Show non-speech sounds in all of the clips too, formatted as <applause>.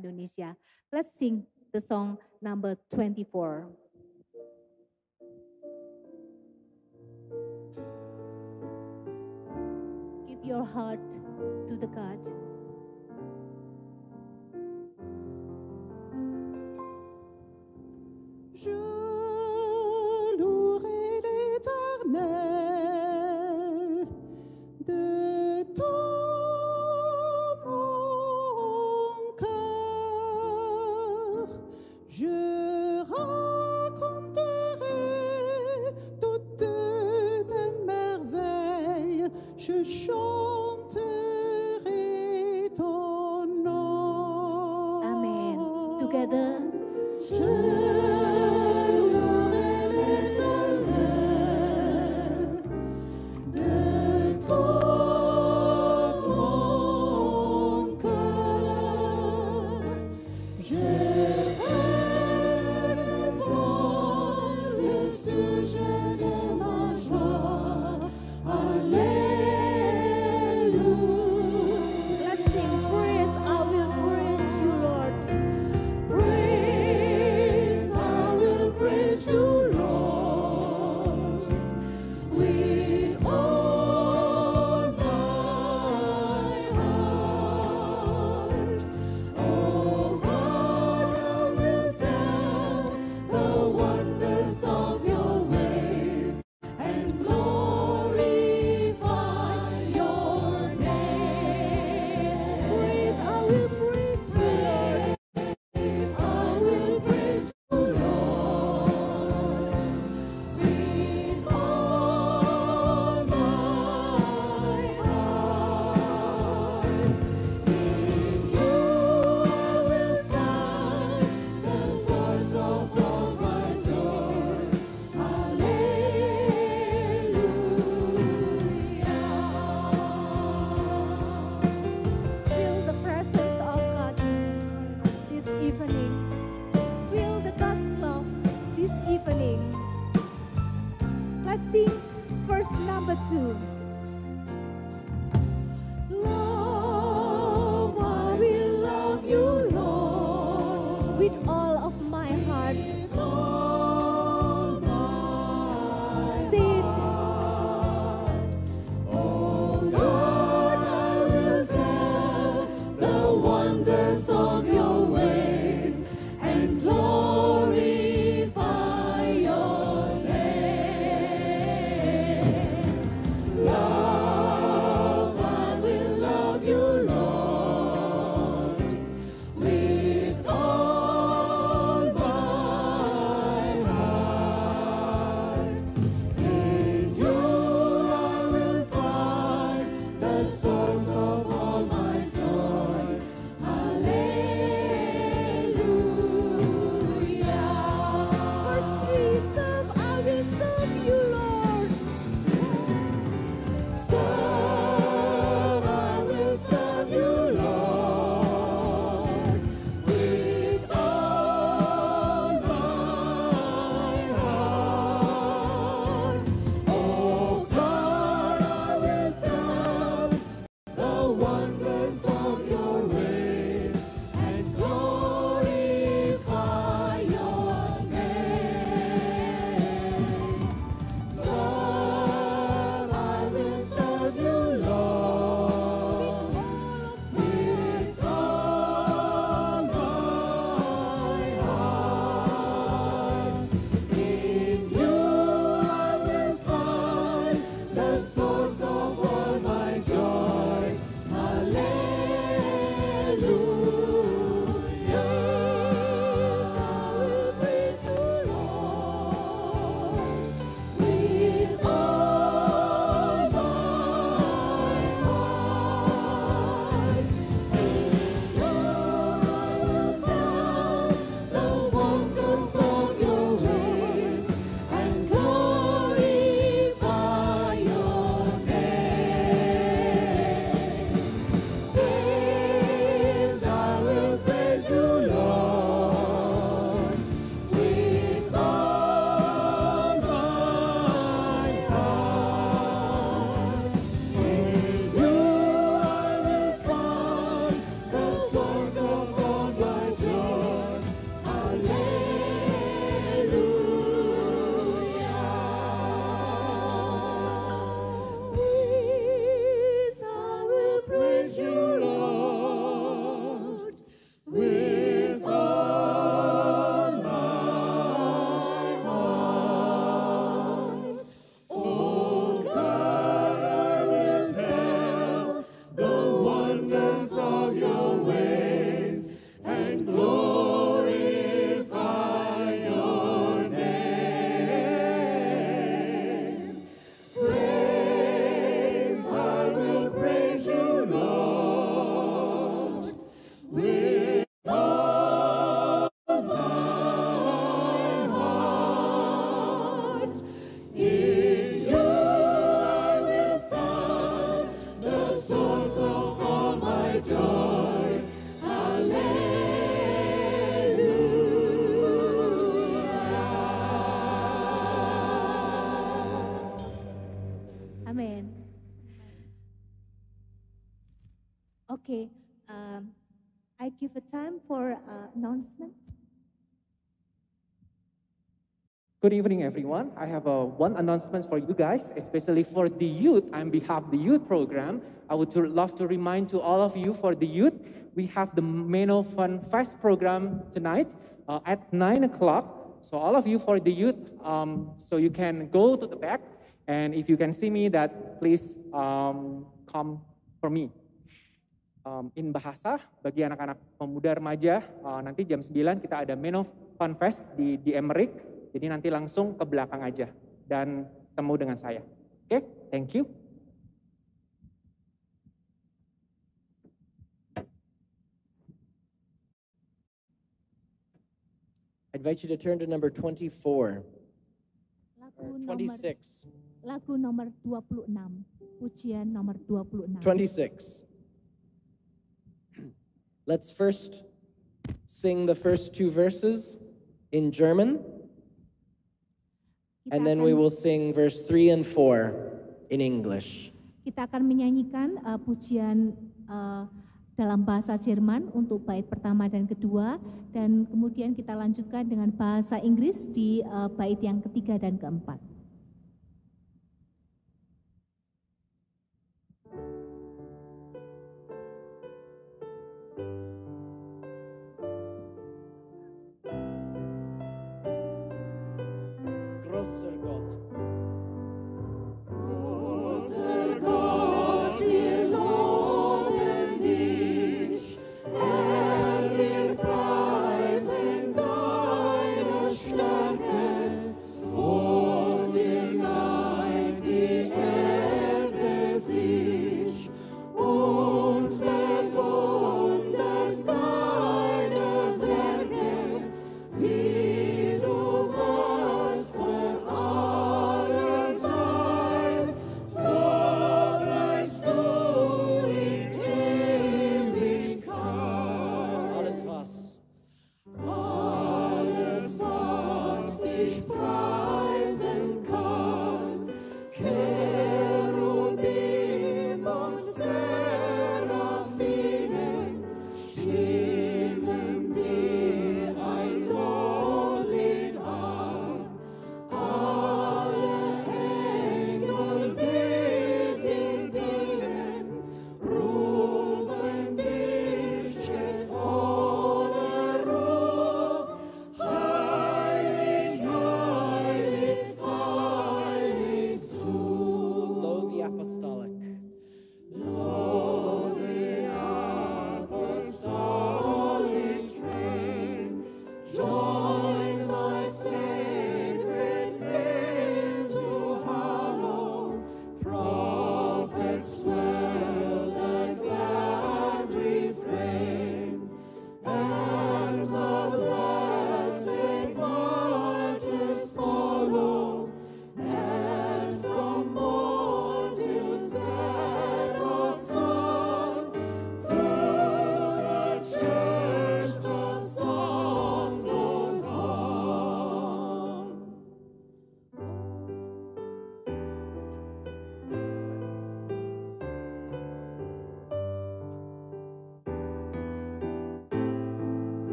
Indonesia. Let's sing the song number 24. Give your heart to the God. Good evening, everyone. I have a one announcement for you guys, especially for the youth. On behalf of the youth program, I would love to remind to all of you for the youth, we have the Meno Fun Fest program tonight uh, at 9 o'clock. So all of you for the youth, um, so you can go to the back, and if you can see me, that please um, come for me. Um, in bahasa, bagi anak-anak pemuda remaja, uh, nanti jam 9 kita ada Meno Fun Fest di, di Emmerich. Jadi nanti langsung ke belakang aja dan temu dengan saya. Oke, okay? thank you. I invite you to turn to number 24. Lagu nomor 26. Lagu nomor 26. Pujian nomor 26. 26. Let's first sing the first two verses in German. And then we will sing verse 3 and 4 in English. Kita akan menyanyikan uh, pujian uh, dalam bahasa Jerman untuk bait pertama dan kedua dan kemudian kita lanjutkan dengan bahasa Inggris di uh, bait yang ketiga dan keempat.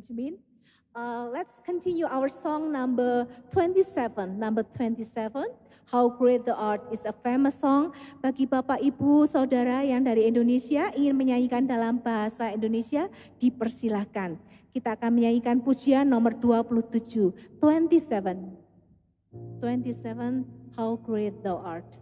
Benjamin. Uh, let's continue our song number 27. Number 27, How Great the Art is a famous song. Bagi Bapak, Ibu, Saudara yang dari Indonesia ingin menyanyikan dalam bahasa Indonesia, dipersilahkan. Kita akan menyanyikan pujian nomor 27, 27. 27, How Great the Art.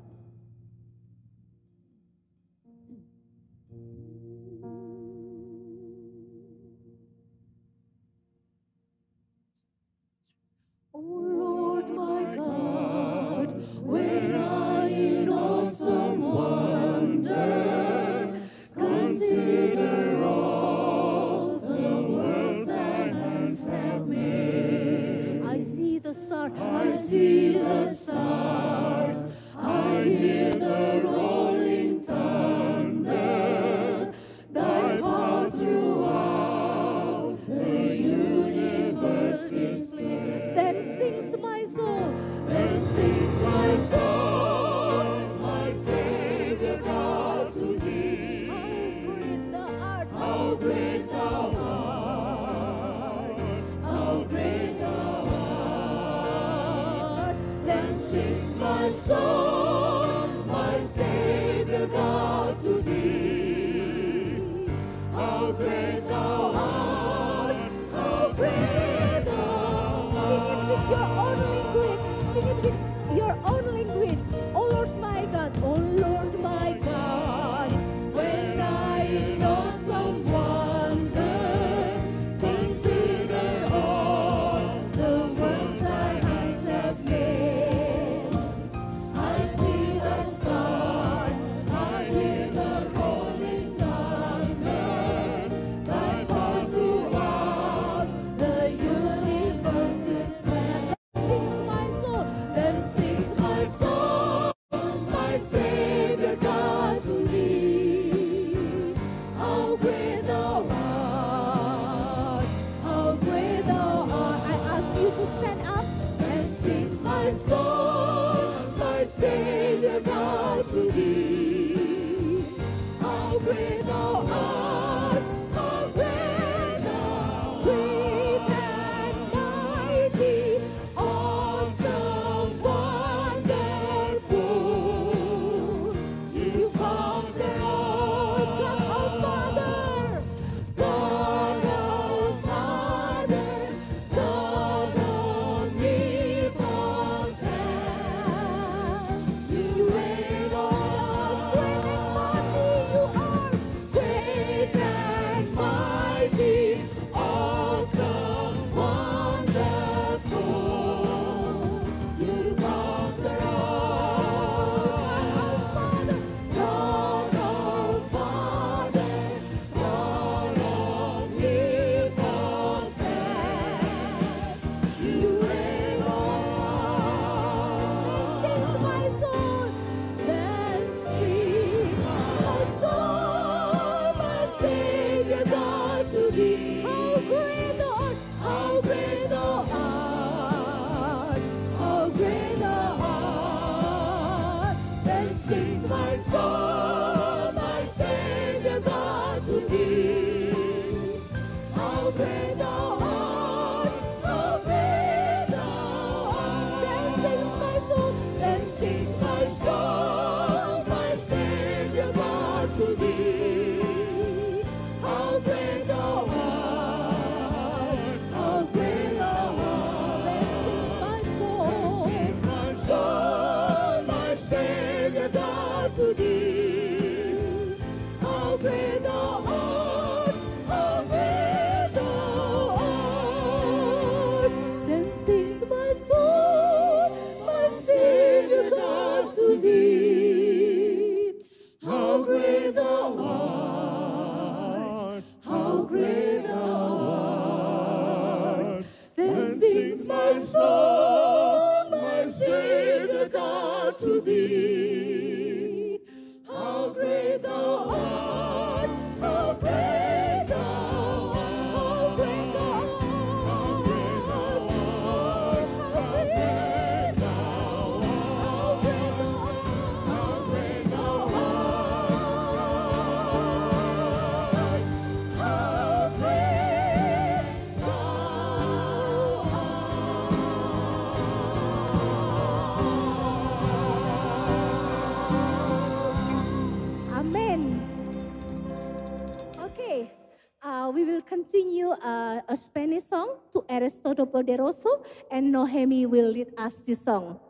And Nohemi will lead us this song.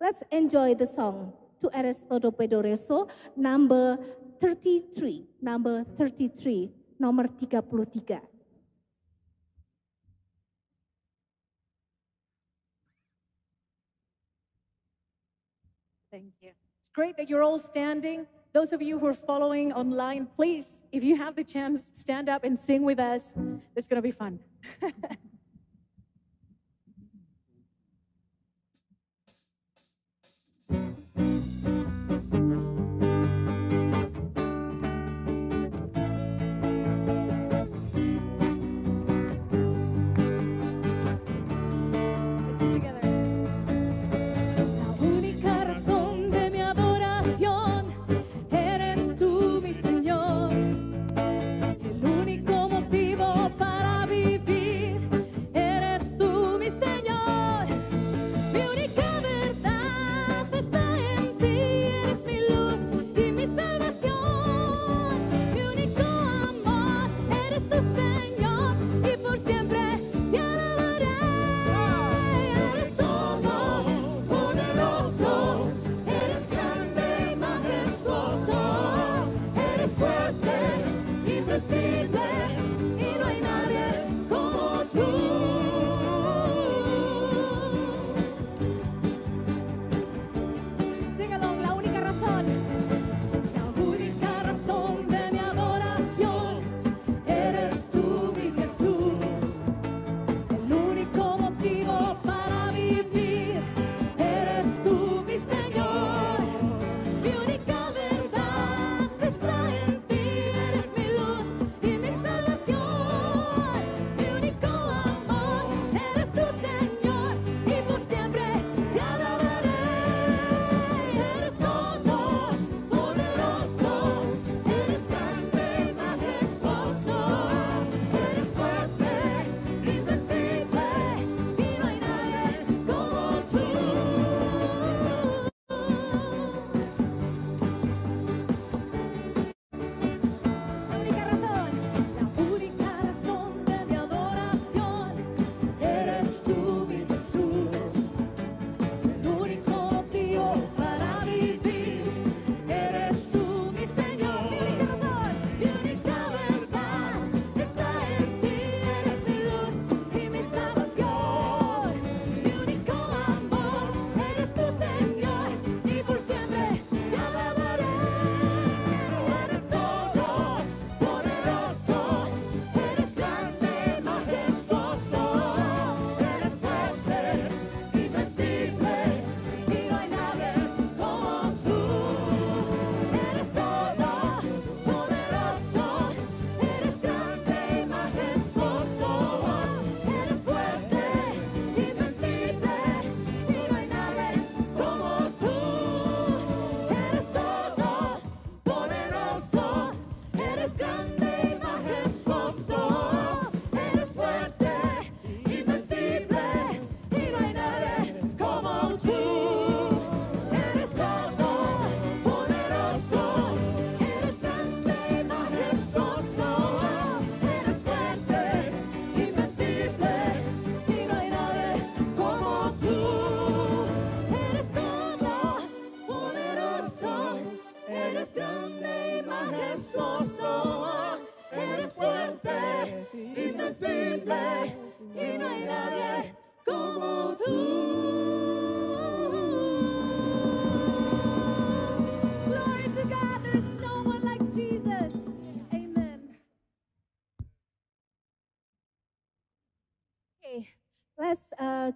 Let's enjoy the song to Eres Todopoderoso, number 33, number 33, nomor 33. Thank you. It's great that you're all standing. Those of you who are following online, please, if you have the chance, stand up and sing with us. It's going to be fun. <laughs> Música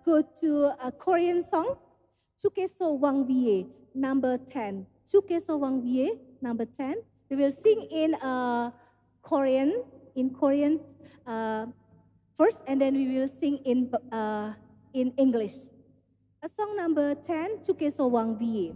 go to a Korean song, Chukeso Wangbiye, number 10. Chukeso Wangbiye, number 10. We will sing in uh, Korean, in Korean uh, first, and then we will sing in, uh, in English. A song number 10, Chukeso Wangbiye.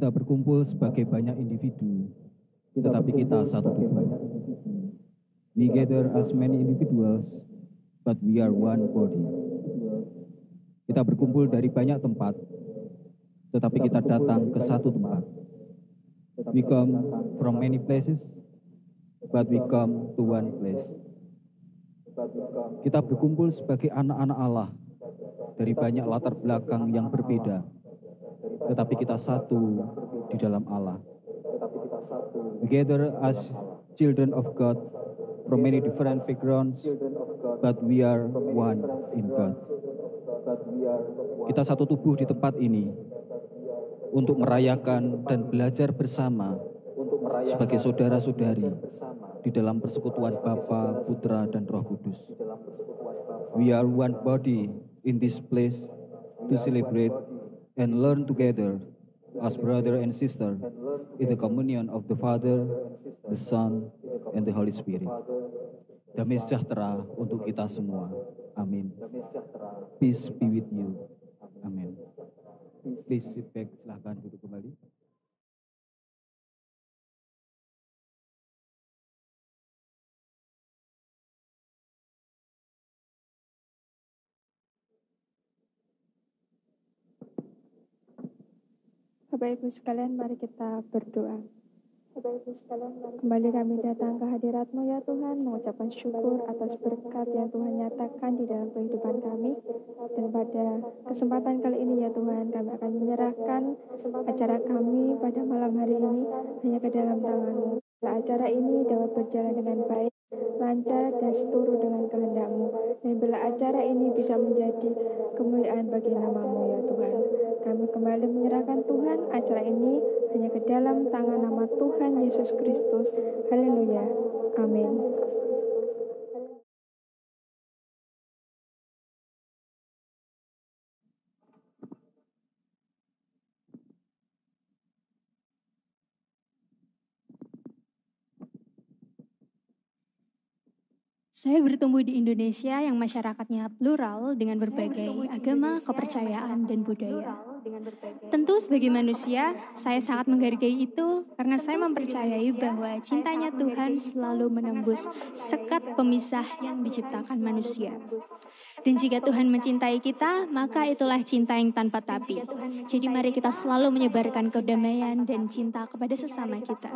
Kita berkumpul sebagai banyak individu, tetapi kita satu tubuh. We gather as many individuals, but we are one body. Kita berkumpul dari banyak tempat, tetapi kita datang ke satu tempat. We come from many places, but we come to one place. Kita berkumpul sebagai anak-anak Allah dari banyak latar belakang yang berbeda, tetapi kita satu di dalam Allah. We gather as children of God from many different backgrounds, but we are one in God. Kita satu tubuh di tempat ini untuk merayakan dan belajar bersama sebagai saudara-saudari di dalam persekutuan Bapa, Putra, dan Roh Kudus. We are one body in this place to celebrate and learn together as brother and sister in the communion of the Father, the Son, and the Holy Spirit. Damai sejahtera untuk kita semua. Amin. Peace be with you. Amin. Please sit back, silahkan duduk kembali. Bapak Ibu sekalian, mari kita berdoa. Kembali kami datang ke hadiratmu ya Tuhan, mengucapkan syukur atas berkat yang Tuhan nyatakan di dalam kehidupan kami. Dan pada kesempatan kali ini ya Tuhan, kami akan menyerahkan acara kami pada malam hari ini hanya ke dalam tanganmu. Bila acara ini dapat berjalan dengan baik, lancar dan seturut dengan kehendakmu. Dan bila acara ini bisa menjadi kemuliaan bagi namamu ya Tuhan. Kami kembali menyerahkan Tuhan acara ini hanya ke dalam tangan nama Tuhan Yesus Kristus. Haleluya. Amin. Saya bertumbuh di Indonesia yang masyarakatnya plural dengan berbagai agama, kepercayaan, dan budaya. Tentu sebagai manusia, saya sangat menghargai itu karena saya mempercayai bahwa cintanya Tuhan selalu menembus sekat pemisah yang diciptakan manusia. Dan jika Tuhan mencintai kita, maka itulah cinta yang tanpa tapi. Jadi mari kita selalu menyebarkan kedamaian dan cinta kepada sesama kita.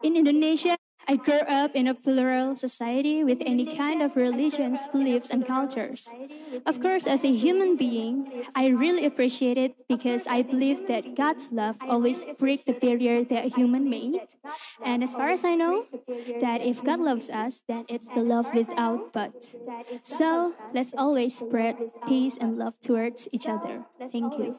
In Indonesia, I grew up in a plural society with any kind of religions, beliefs, and cultures. Of course, as a human being, I really appreciate it because I believe that God's love always breaks the barrier that human made. And as far as I know, that if God loves us, then it's the love without but. So let's always spread peace and love towards each other. Thank you.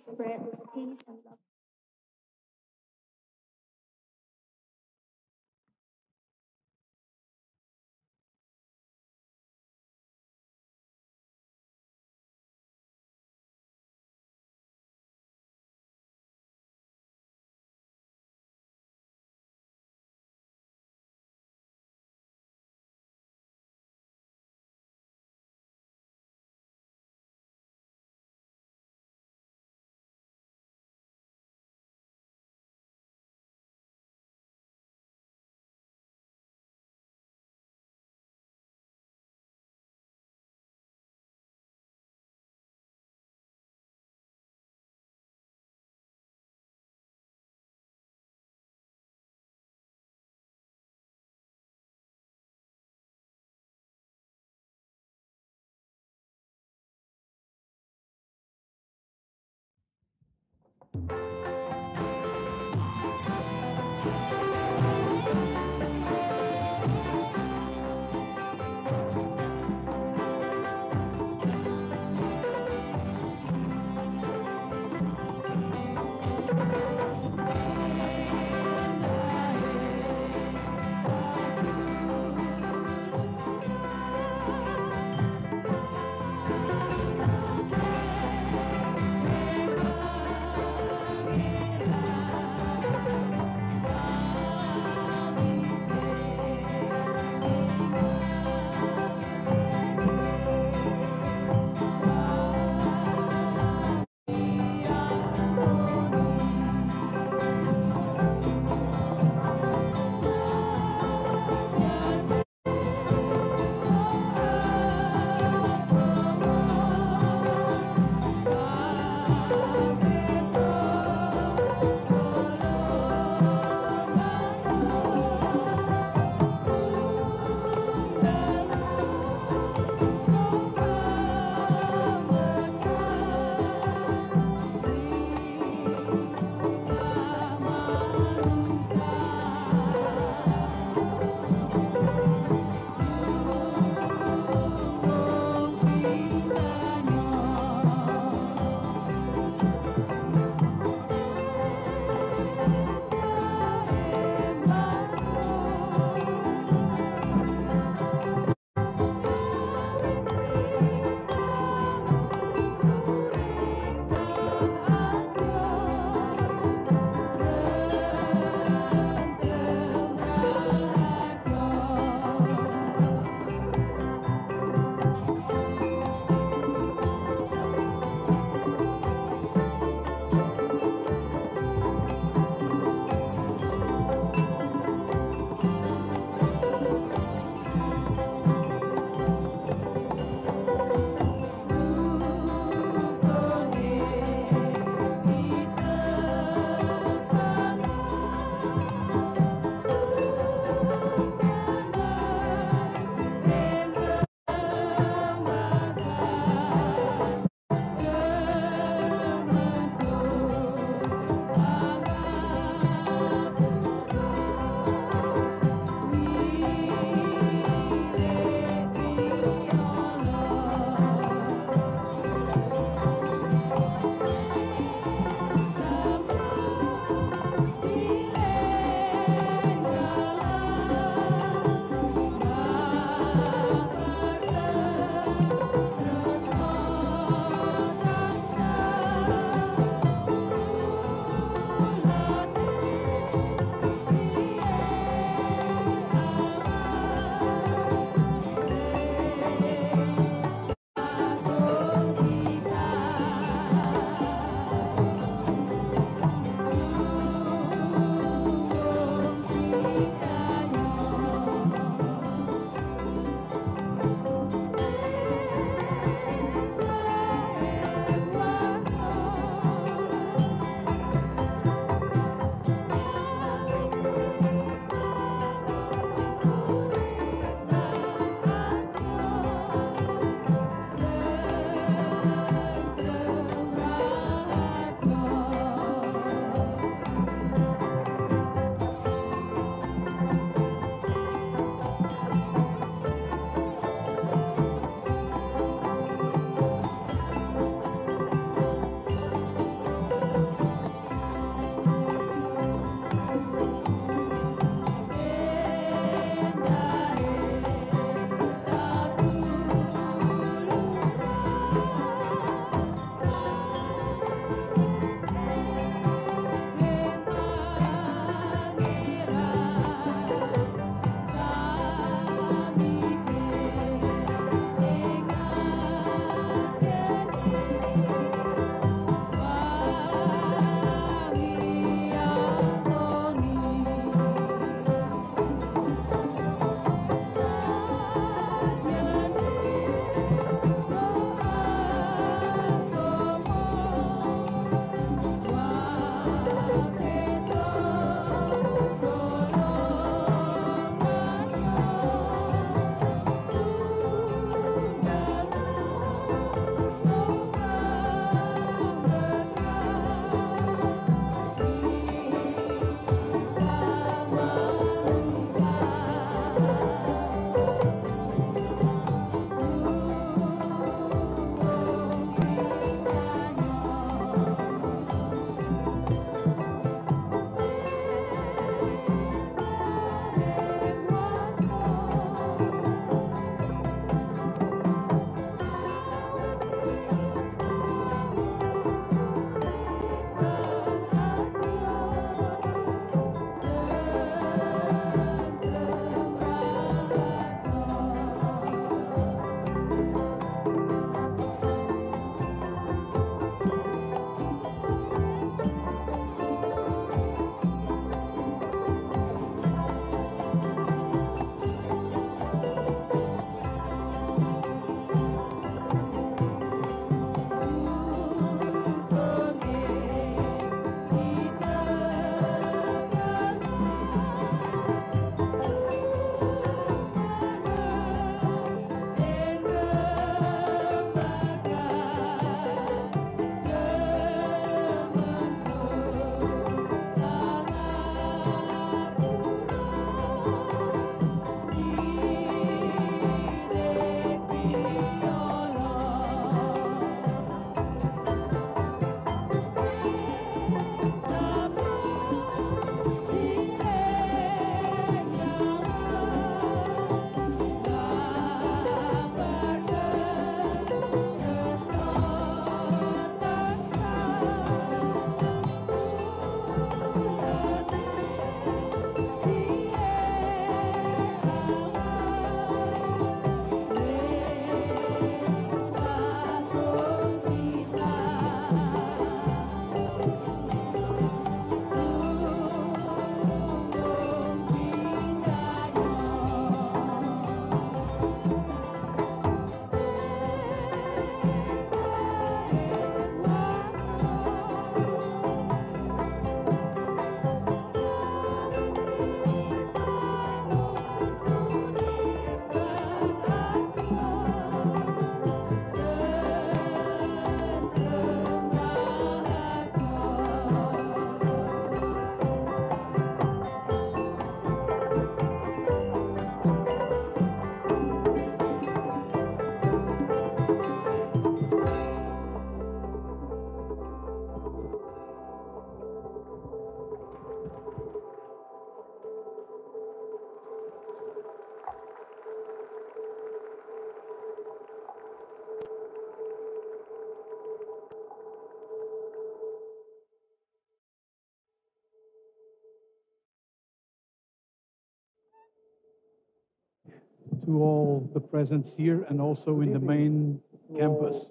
To all the presence here and also in the main campus.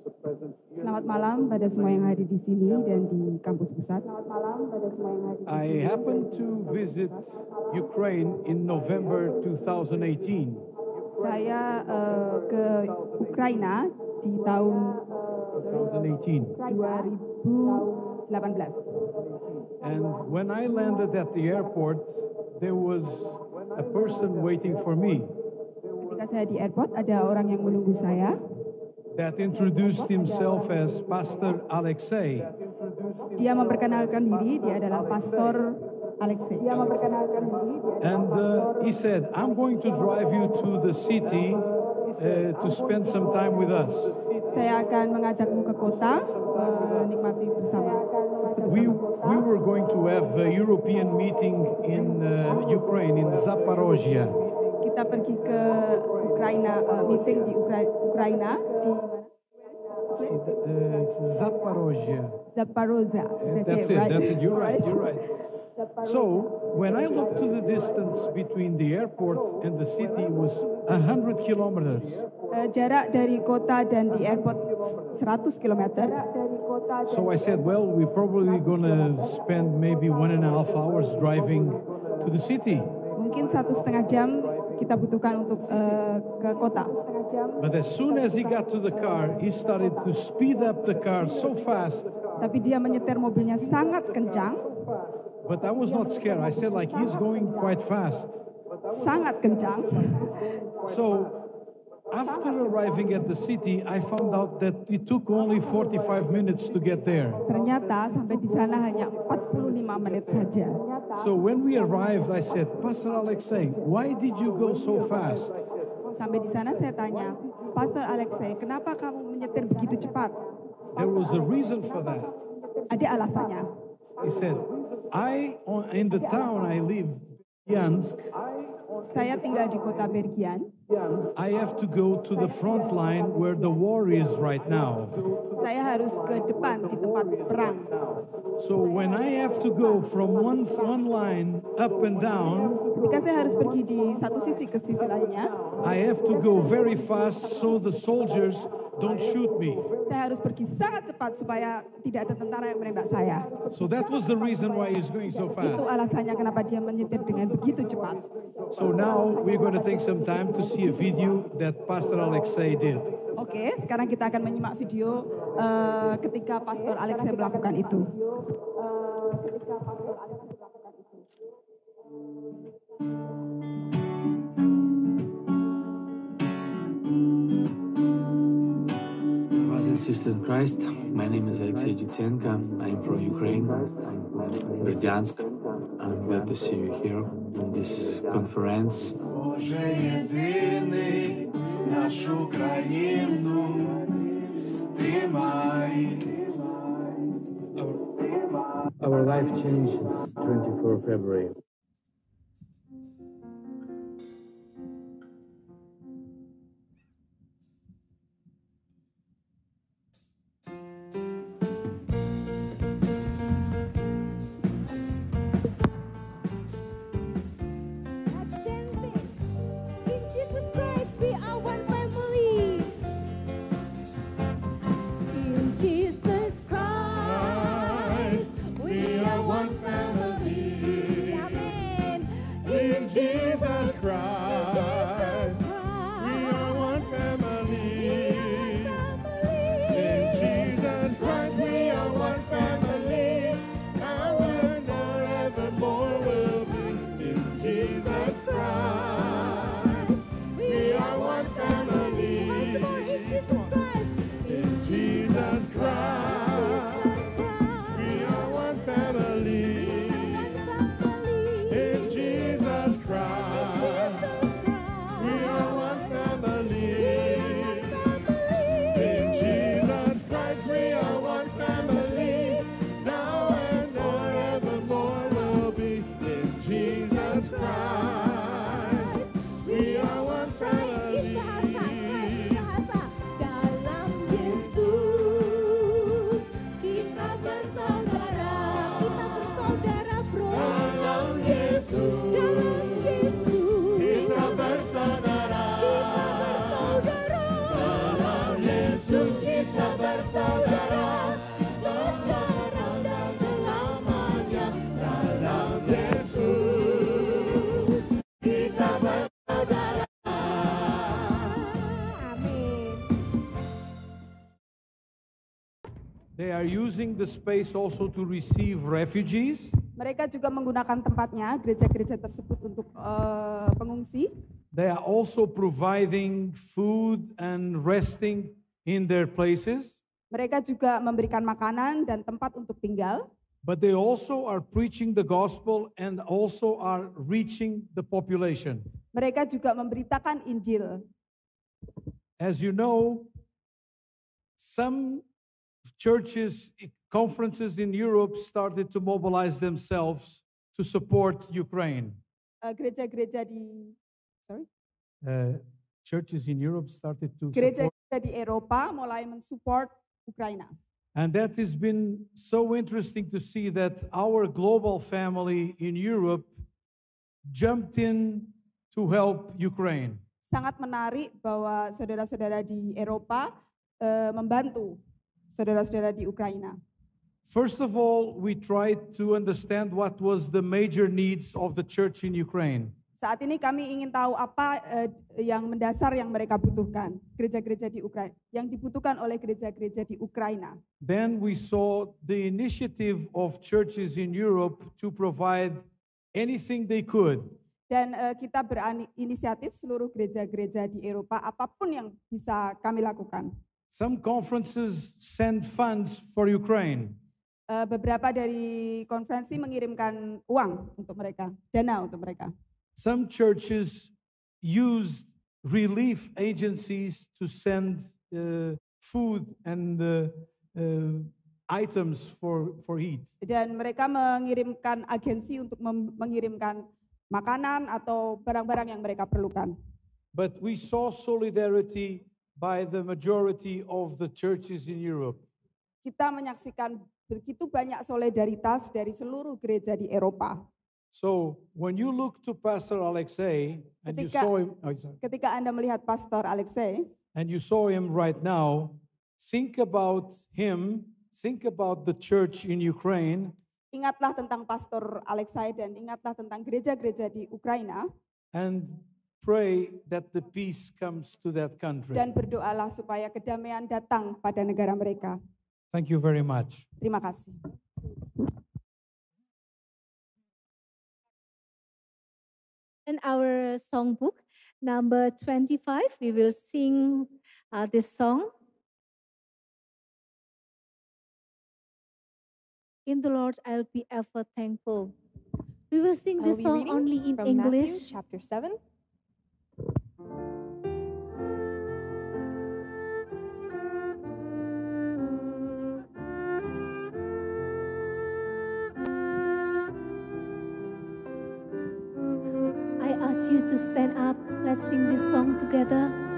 Selamat malam pada semua yang hadir di sini dan di kampus pusat. I happened to visit Ukraine in November 2018. Saya eh, ke Ukraina di tahun 2018. 2018. And when I landed at the airport, there was a person waiting for me Ketika saya di airport ada orang yang menunggu saya. that introduced himself as Pastor Alexei. Dia memperkenalkan diri, dia adalah Pastor Alexei. Dia memperkenalkan diri. And uh, he said, I'm going to drive you to the city uh, to spend some time with us. Saya akan mengajakmu ke kota menikmati bersama. We, we were going to have a European meeting in uh, Ukraine, in Zaporozhye. Kita pergi ke Ukraina, eh, meeting di Ukra- Ukraina di uh, it's Zaporozhye. Zaporozhye. That's it, that's it. You're right, you're <laughs> right. So, when I looked to the distance between the airport and the city was 100 kilometers. Eh, jarak dari kota dan di airport 100 km. So I said, well, we're probably going to spend maybe one and a half hours driving to the city. Mungkin satu setengah jam kita butuhkan untuk eh, ke kota. But as soon as he got to the car, he started to speed up the car so fast. Tapi dia menyetir mobilnya sangat kencang, But I was not scared. I said, like, he's going quite fast. sangat kencang. So after arriving at the city, I found out that it took only 45 minutes to get there. Ternyata sampai di sana hanya 45 menit saja. So when we arrived, I said, Pastor Alexei, why did you go so fast? Sampai di sana saya tanya, Pastor Alexei, kenapa kamu menyetir begitu cepat? There was a reason for that. Ada alasannya. He said, I, in the town I live, Yansk, Saya tinggal di kota Bergian. I have to go to the front line where the war is right now. Saya harus ke depan di tempat perang. So when I have to go from one, one line up and down, Ketika saya harus pergi di satu sisi ke sisi lainnya, I have to go very fast so the soldiers don't shoot me. saya harus pergi sangat cepat supaya tidak ada tentara yang menembak saya. So that was the reason why he's going so Itu fast. alasannya kenapa dia menyetir dengan begitu cepat. So now we're going to take some time to see a video that Pastor Alexei did. Oke, sekarang kita akan menyimak video eh, ketika Pastor Alexei melakukan itu. Brothers and Sister Christ, my name is Alexey Jutsenko. I'm from Ukraine, Berdyansk. I'm glad to see you here in this conference. Our life changes 24 February. Are using the space also to receive refugees. Mereka juga menggunakan tempatnya, gereja-gereja tersebut untuk eh, pengungsi. They are also providing food and resting in their places. Mereka juga memberikan makanan dan tempat untuk tinggal. But they also are preaching the gospel and also are reaching the population. Mereka juga memberitakan Injil. As you know, some churches, conferences in Europe started to mobilize themselves to support Ukraine. Eh, Gereja-gereja di sorry, Uh, churches in Europe started to support, gereja-gereja di Eropa mulai mensupport Ukraina. and that has been so interesting to see that our global family in Europe jumped in to help Ukraine. Sangat menarik bahwa saudara-saudara di Eropa eh, membantu saudara-saudara di Ukraina. First of all, we tried to understand what was the major needs of the church in Ukraine. Saat ini kami ingin tahu apa eh, yang mendasar yang mereka butuhkan, gereja-gereja di Ukraina, yang dibutuhkan oleh gereja-gereja di Ukraina. Then we saw the initiative of churches in Europe to provide anything they could. Dan eh, kita berinisiatif seluruh gereja-gereja di Eropa, apa pun yang bisa kami lakukan. Some conferences send funds for Ukraine. Eh, beberapa dari konferensi mengirimkan uang untuk mereka, dana untuk mereka. Some churches used relief agencies to send uh, food and uh, uh, items for, for heat. Dan mereka mengirimkan agensi untuk mengirimkan makanan atau barang-barang yang mereka perlukan. But we saw solidarity by the majority of the churches in Europe. Kita menyaksikan begitu banyak solidaritas dari seluruh gereja di Eropa. So when you look to Pastor Alexei and you saw him, oh, sorry. Ketika Anda melihat Pastor Alexei, and you saw him right now, think about him, think about the church in Ukraine, ingatlah tentang Pastor Alexei dan ingatlah tentang gereja-gereja di Ukraina and pray that the peace comes to that country. dan berdoalah supaya kedamaian datang pada negara mereka. Thank you very much. Terima kasih. In our songbook, number 25, we will sing uh, this song. In the Lord, I'll be ever thankful. We will sing this song only in from English. Matthew chapter 7. I ask you to stand up. Let's sing this song together.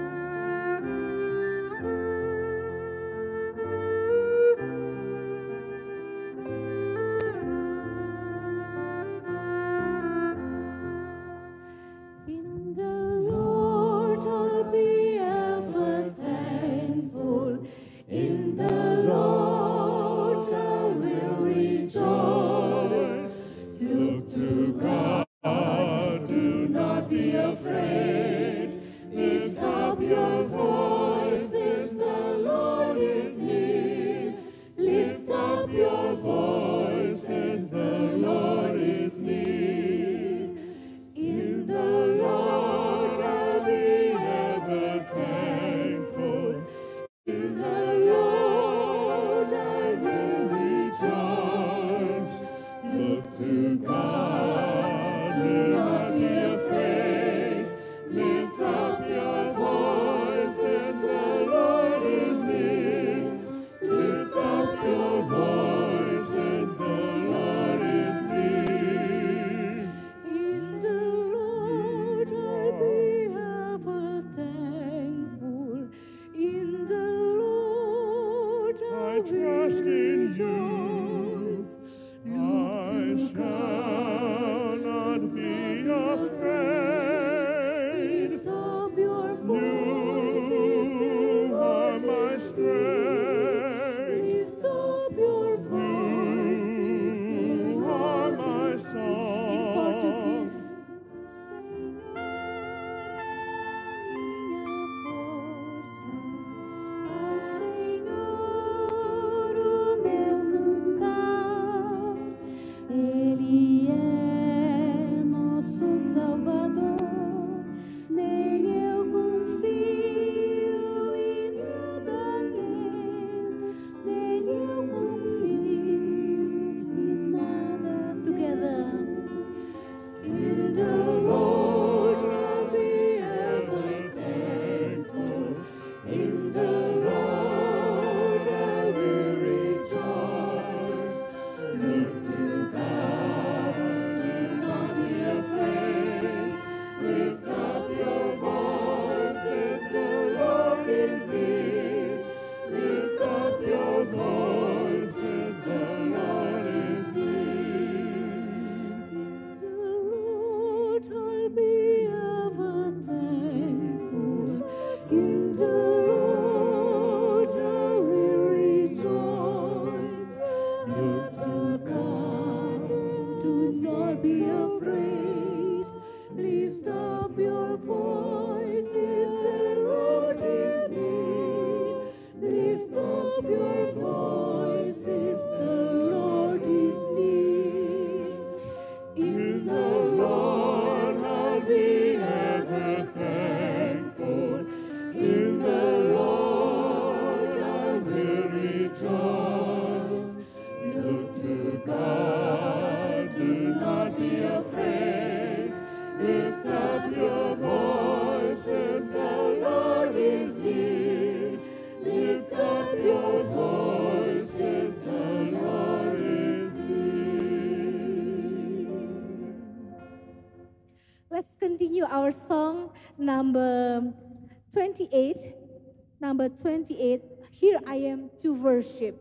trust in you. 28, number 28, Here I Am to Worship.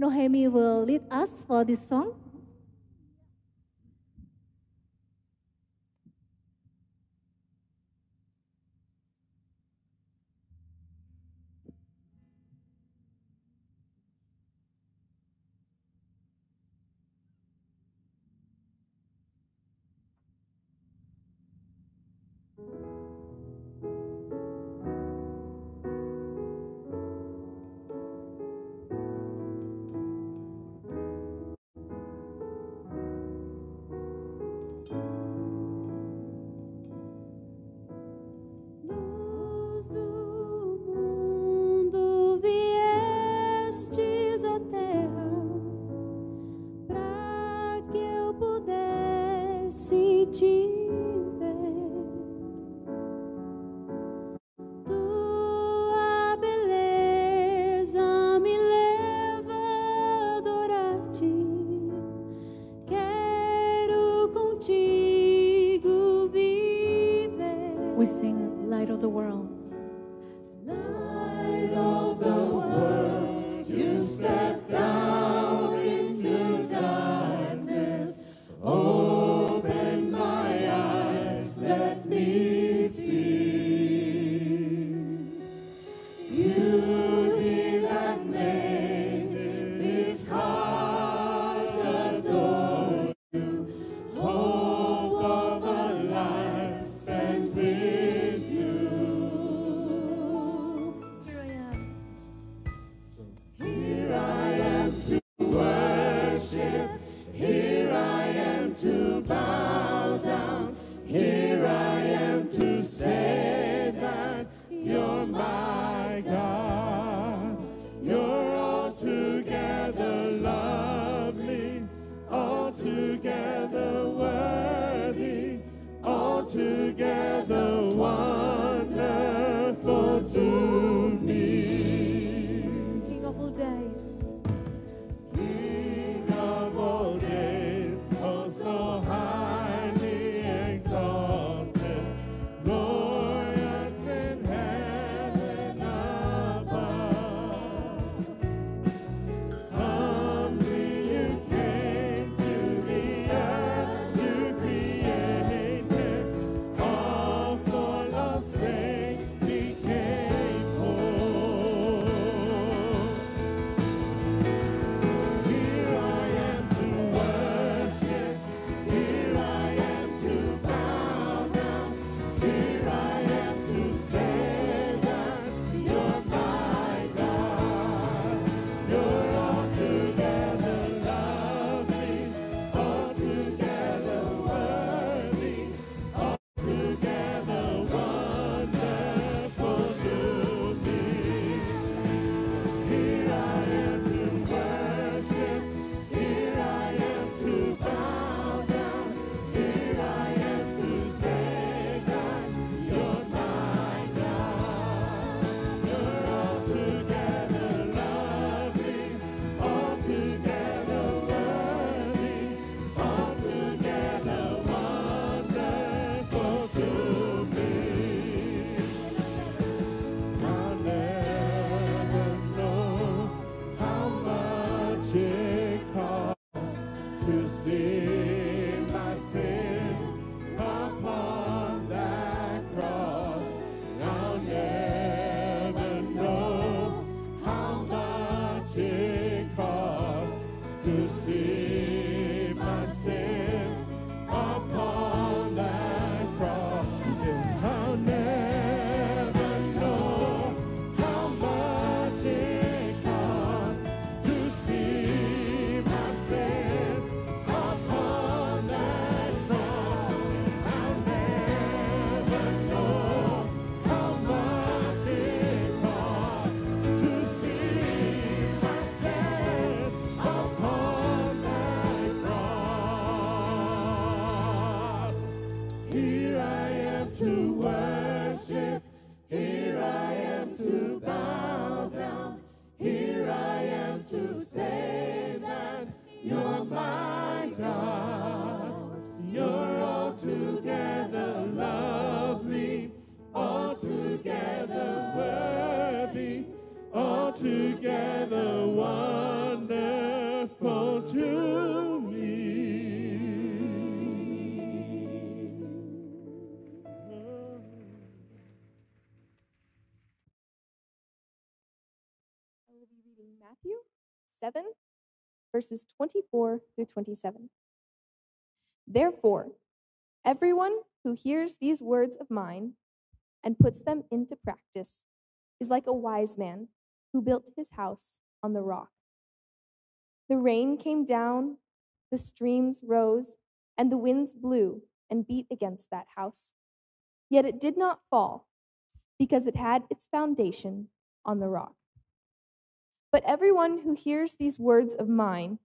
Nohemi will lead us for this song. Verses 24 through 27. Therefore, everyone who hears these words of mine and puts them into practice is like a wise man who built his house on the rock. The rain came down, the streams rose, and the winds blew and beat against that house. Yet it did not fall because it had its foundation on the rock. But everyone who hears these words of mine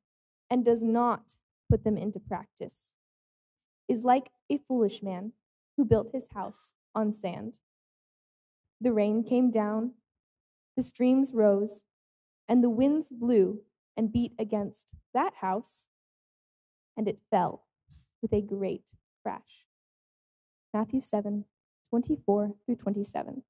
and does not put them into practice is like a foolish man who built his house on sand. The rain came down, the streams rose, and the winds blew and beat against that house, and it fell with a great crash. Matthew 7 24 through 27.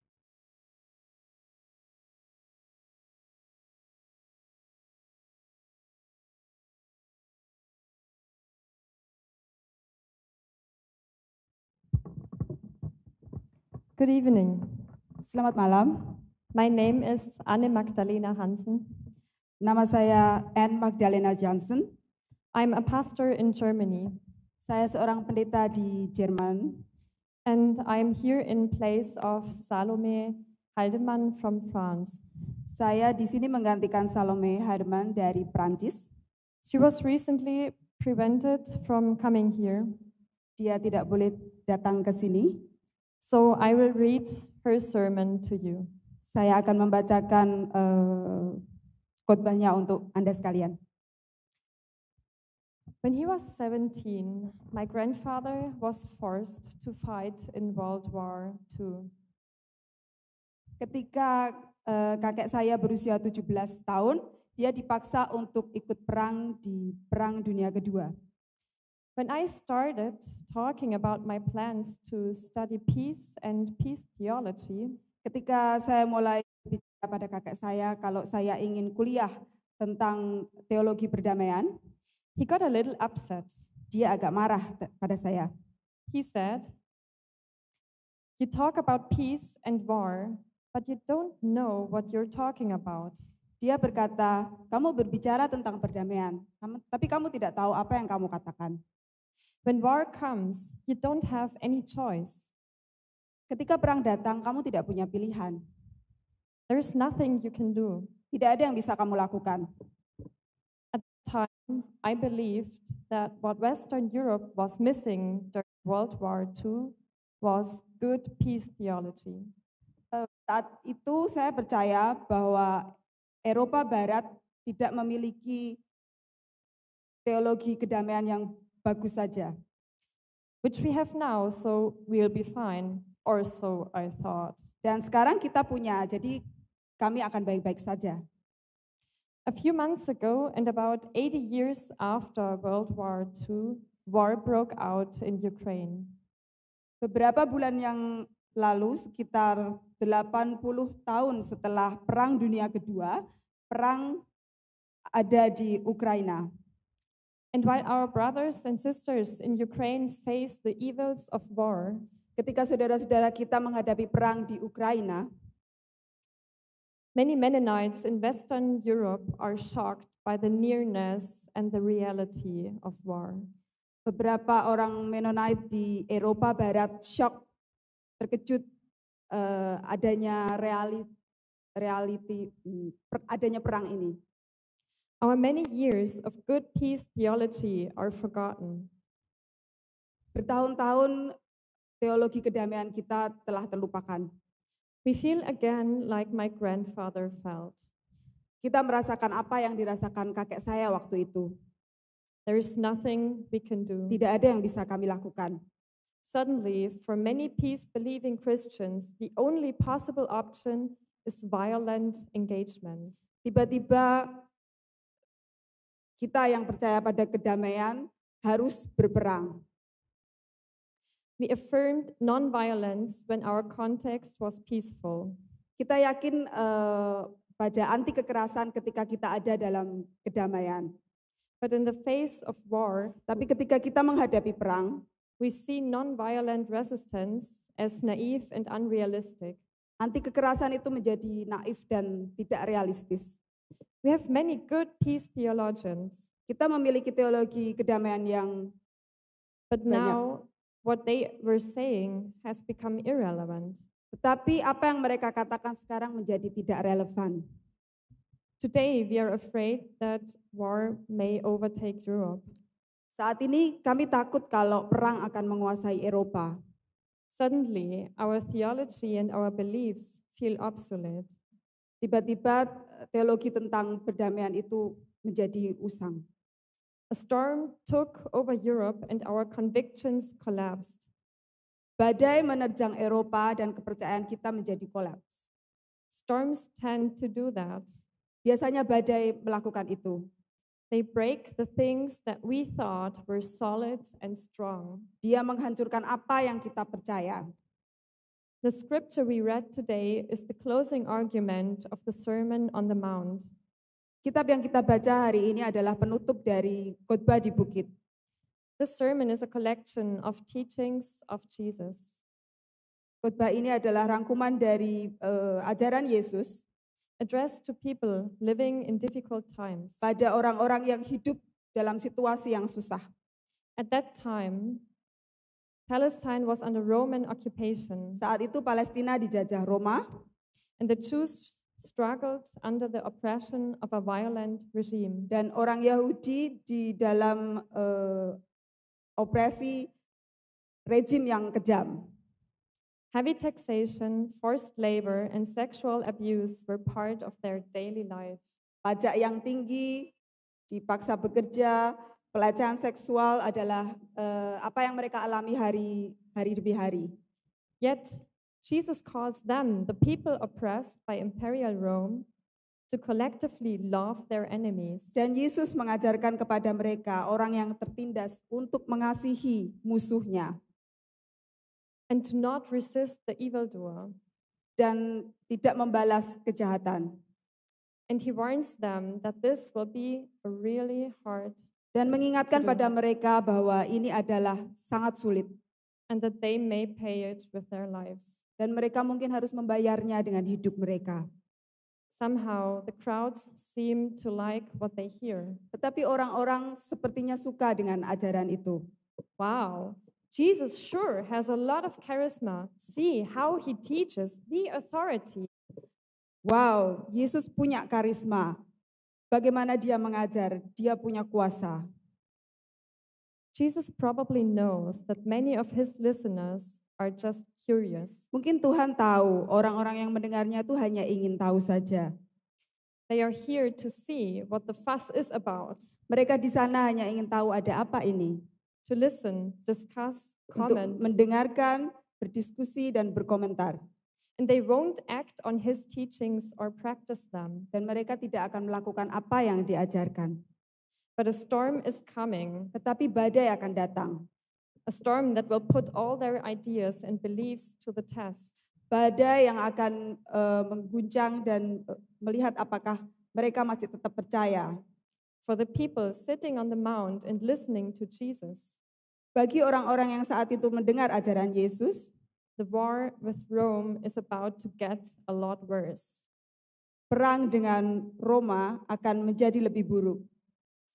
Good evening. Selamat malam. My name is Anne Magdalena Hansen. Nama saya Anne Magdalena Johnson. I'm a pastor in Germany. Saya seorang pendeta di Jerman. And I'm here in place of Salome Haldeman from France. Saya di sini menggantikan Salome Haldeman dari Prancis. She was recently prevented from coming here. Dia tidak boleh datang ke sini. So I will read her sermon to you. Saya akan membacakan uh, khotbahnya untuk Anda sekalian. When he was 17, my grandfather was forced to fight in World War II. Ketika uh, kakek saya berusia 17 tahun, dia dipaksa untuk ikut perang di Perang Dunia Kedua. When I started talking about my plans to study peace and peace theology, ketika saya mulai bicara pada kakek saya kalau saya ingin kuliah tentang teologi perdamaian, he got a little upset. Dia agak marah pada saya. He said, "You talk about peace and war, but you don't know what you're talking about." Dia berkata, "Kamu berbicara tentang perdamaian, tapi kamu tidak tahu apa yang kamu katakan." When war comes, you don't have any choice. Ketika perang datang, kamu tidak punya pilihan. There's nothing you can do. Tidak ada yang bisa kamu lakukan. At the time, I believed that what Western Europe was missing during World War II was good peace theology. Uh, saat itu saya percaya bahwa Eropa Barat tidak memiliki teologi kedamaian yang bagus saja. Which we have now, so we'll be fine, or so I thought. Dan sekarang kita punya, jadi kami akan baik-baik saja. A few months ago, and about 80 years after World War II, war broke out in Ukraine. Beberapa bulan yang lalu, sekitar 80 tahun setelah Perang Dunia Kedua, perang ada di Ukraina. And while our brothers and sisters in Ukraine face the evils of war, ketika saudara-saudara kita menghadapi perang di Ukraina, many Mennonites in Western Europe are shocked by the nearness and the reality of war. Beberapa orang Mennonite di Eropa Barat shock, terkejut uh, adanya reality, reality per, adanya perang ini. Our many years of good peace theology are forgotten. Bertahun-tahun teologi kedamaian kita telah terlupakan. We feel again like my grandfather felt. Kita merasakan apa yang dirasakan kakek saya waktu itu. There is nothing we can do. Tidak ada yang bisa kami lakukan. Suddenly, for many peace believing Christians, the only possible option is violent engagement. Tiba-tiba kita yang percaya pada kedamaian harus berperang. We affirmed nonviolence when our context was peaceful. Kita yakin eh, pada anti kekerasan ketika kita ada dalam kedamaian. But in the face of war, Tapi ketika kita menghadapi perang, we see nonviolent resistance as naive and unrealistic. anti kekerasan itu menjadi naif dan tidak realistis. We have many good peace theologians, Kita memiliki teologi kedamaian yang but Banyak. now what they were saying has become irrelevant. tetapi apa yang mereka katakan sekarang menjadi tidak relevan. Today, we are afraid that war may overtake Europe. Saat ini kami takut kalau perang akan menguasai Eropa. Suddenly, our theology and our beliefs feel obsolete. Tiba-tiba eh, teologi tentang perdamaian itu menjadi usang. A storm took over Europe and our convictions collapsed. Badai menerjang Eropa dan kepercayaan kita menjadi kolaps. Storms tend to do that. Biasanya badai melakukan itu. They break the things that we thought were solid and strong. Dia menghancurkan apa yang kita percaya. The scripture we read today is the closing argument of the Sermon on the Mount. Kitab yang kita baca hari ini adalah penutup dari khotbah di bukit. This sermon is a collection of teachings of Jesus. Khotbah ini adalah rangkuman dari eh, ajaran Yesus addressed to people living in difficult times. pada orang-orang yang hidup dalam situasi yang susah. At that time, Palestine was under Roman occupation, Saat itu Palestina dijajah Roma and the Jews struggled under the oppression of a violent regime. dan orang Yahudi di dalam eh, opresi rejim yang kejam. Heavy taxation, forced labor, and sexual abuse were part of their daily life. Pajak yang tinggi, dipaksa bekerja, pelecehan seksual adalah eh, apa yang mereka alami hari hari demi hari. Yet, Jesus calls them, the people oppressed by imperial Rome, to collectively love their enemies. Dan Yesus mengajarkan kepada mereka orang yang tertindas untuk mengasihi musuhnya and to not resist the evildoer. dan tidak membalas kejahatan. And he warns them that this will be a really hard Dan mengingatkan pada mereka bahwa ini adalah sangat sulit and that they may pay it with their lives. dan mereka mungkin harus membayarnya dengan hidup mereka. Somehow, the crowds seem to like what they hear. Tetapi orang-orang sepertinya suka dengan ajaran itu. Wow, Jesus sure has a lot of charisma. See how he teaches the authority. Wow, Yesus punya karisma. Bagaimana dia mengajar? Dia punya kuasa. Jesus probably knows that many of his listeners are just curious. Mungkin Tuhan tahu orang-orang yang mendengarnya itu hanya ingin tahu saja. They are here to see what the fuss is about, Mereka di sana hanya ingin tahu ada apa ini. to listen, discuss, Untuk comment, mendengarkan, berdiskusi, dan berkomentar. And they won't act on his teachings or practice them. Dan mereka tidak akan melakukan apa yang diajarkan. But a storm is coming, Tetapi badai akan datang. a storm that will put all their ideas and beliefs to the test. Badai yang akan eh, mengguncang dan eh, melihat apakah mereka masih tetap percaya. For the people sitting on the mount and listening to Jesus, Bagi orang-orang yang saat itu mendengar ajaran Yesus, the war with Rome is about to get a lot worse. perang dengan Roma akan menjadi lebih buruk.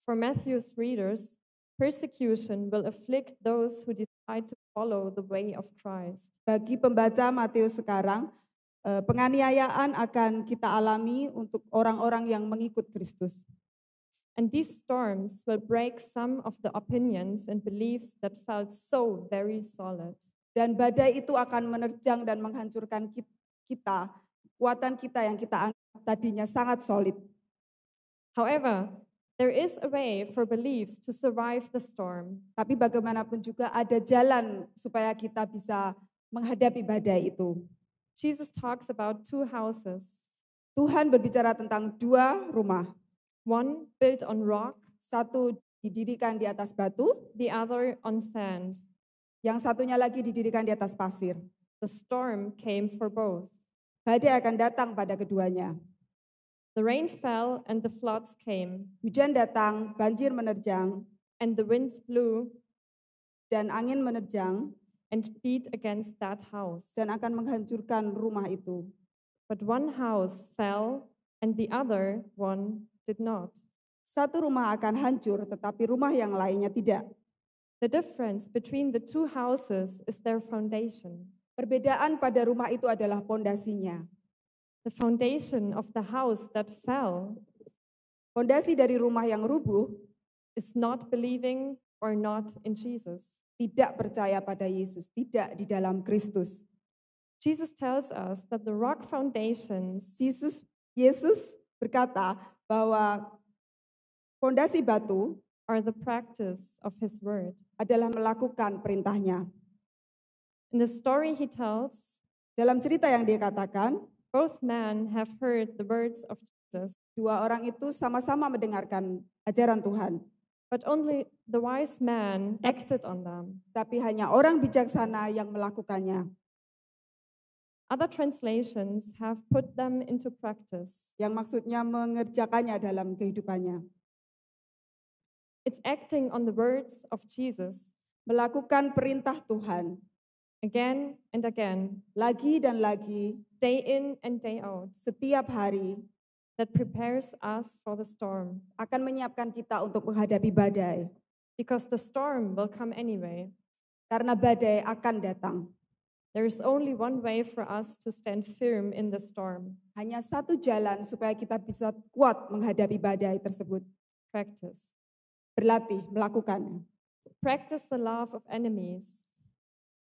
For Matthew's readers, persecution will afflict those who decide to follow the way of Christ. Bagi pembaca Matius sekarang, eh, penganiayaan akan kita alami untuk orang-orang yang mengikut Kristus. And these storms will break some of the opinions and beliefs that felt so very solid. Dan badai itu akan menerjang dan menghancurkan kit- kita, kekuatan kita yang kita anggap tadinya sangat solid. However, There is a way for beliefs to survive the storm. Tapi bagaimanapun juga ada jalan supaya kita bisa menghadapi badai itu. Jesus talks about two houses. Tuhan berbicara tentang dua rumah. One built on rock, Satu didirikan di atas batu, the other on sand. Yang satunya lagi didirikan di atas pasir. The storm came for both. Badai akan datang pada keduanya. The rain fell and the floods came, Hujan datang, banjir menerjang, and the winds blew dan angin menerjang and beat against that house. dan akan menghancurkan rumah itu. But one house fell and the other one did not. Satu rumah akan hancur, tetapi rumah yang lainnya tidak. The difference between the two houses is their foundation. Perbedaan pada rumah itu adalah pondasinya. The foundation of the house that fell Pondasi dari rumah yang rubuh is not believing or not in Jesus. tidak percaya pada Yesus, tidak di dalam Kristus. Jesus tells us that the rock foundations Yesus Yesus berkata bahwa pondasi batu are the practice of his word. adalah melakukan perintahnya. In the story he tells, Dalam cerita yang dia katakan, both men have heard the words of Jesus, dua orang itu sama-sama mendengarkan ajaran Tuhan, but only the wise man acted on them. tapi hanya orang bijaksana yang melakukannya. Other translations have put them into practice. Yang maksudnya mengerjakannya dalam kehidupannya. It's acting on the words of Jesus Melakukan perintah Tuhan again and again, lagi dan lagi, day in and day out, setiap hari that prepares us for the storm. akan menyiapkan kita untuk menghadapi badai. Because the storm will come anyway. Karena badai akan datang. There is only one way for us to stand firm in the storm Hanya satu jalan supaya kita bisa kuat menghadapi badai tersebut. practice. Berlatih, melakukannya. Practice the love of enemies.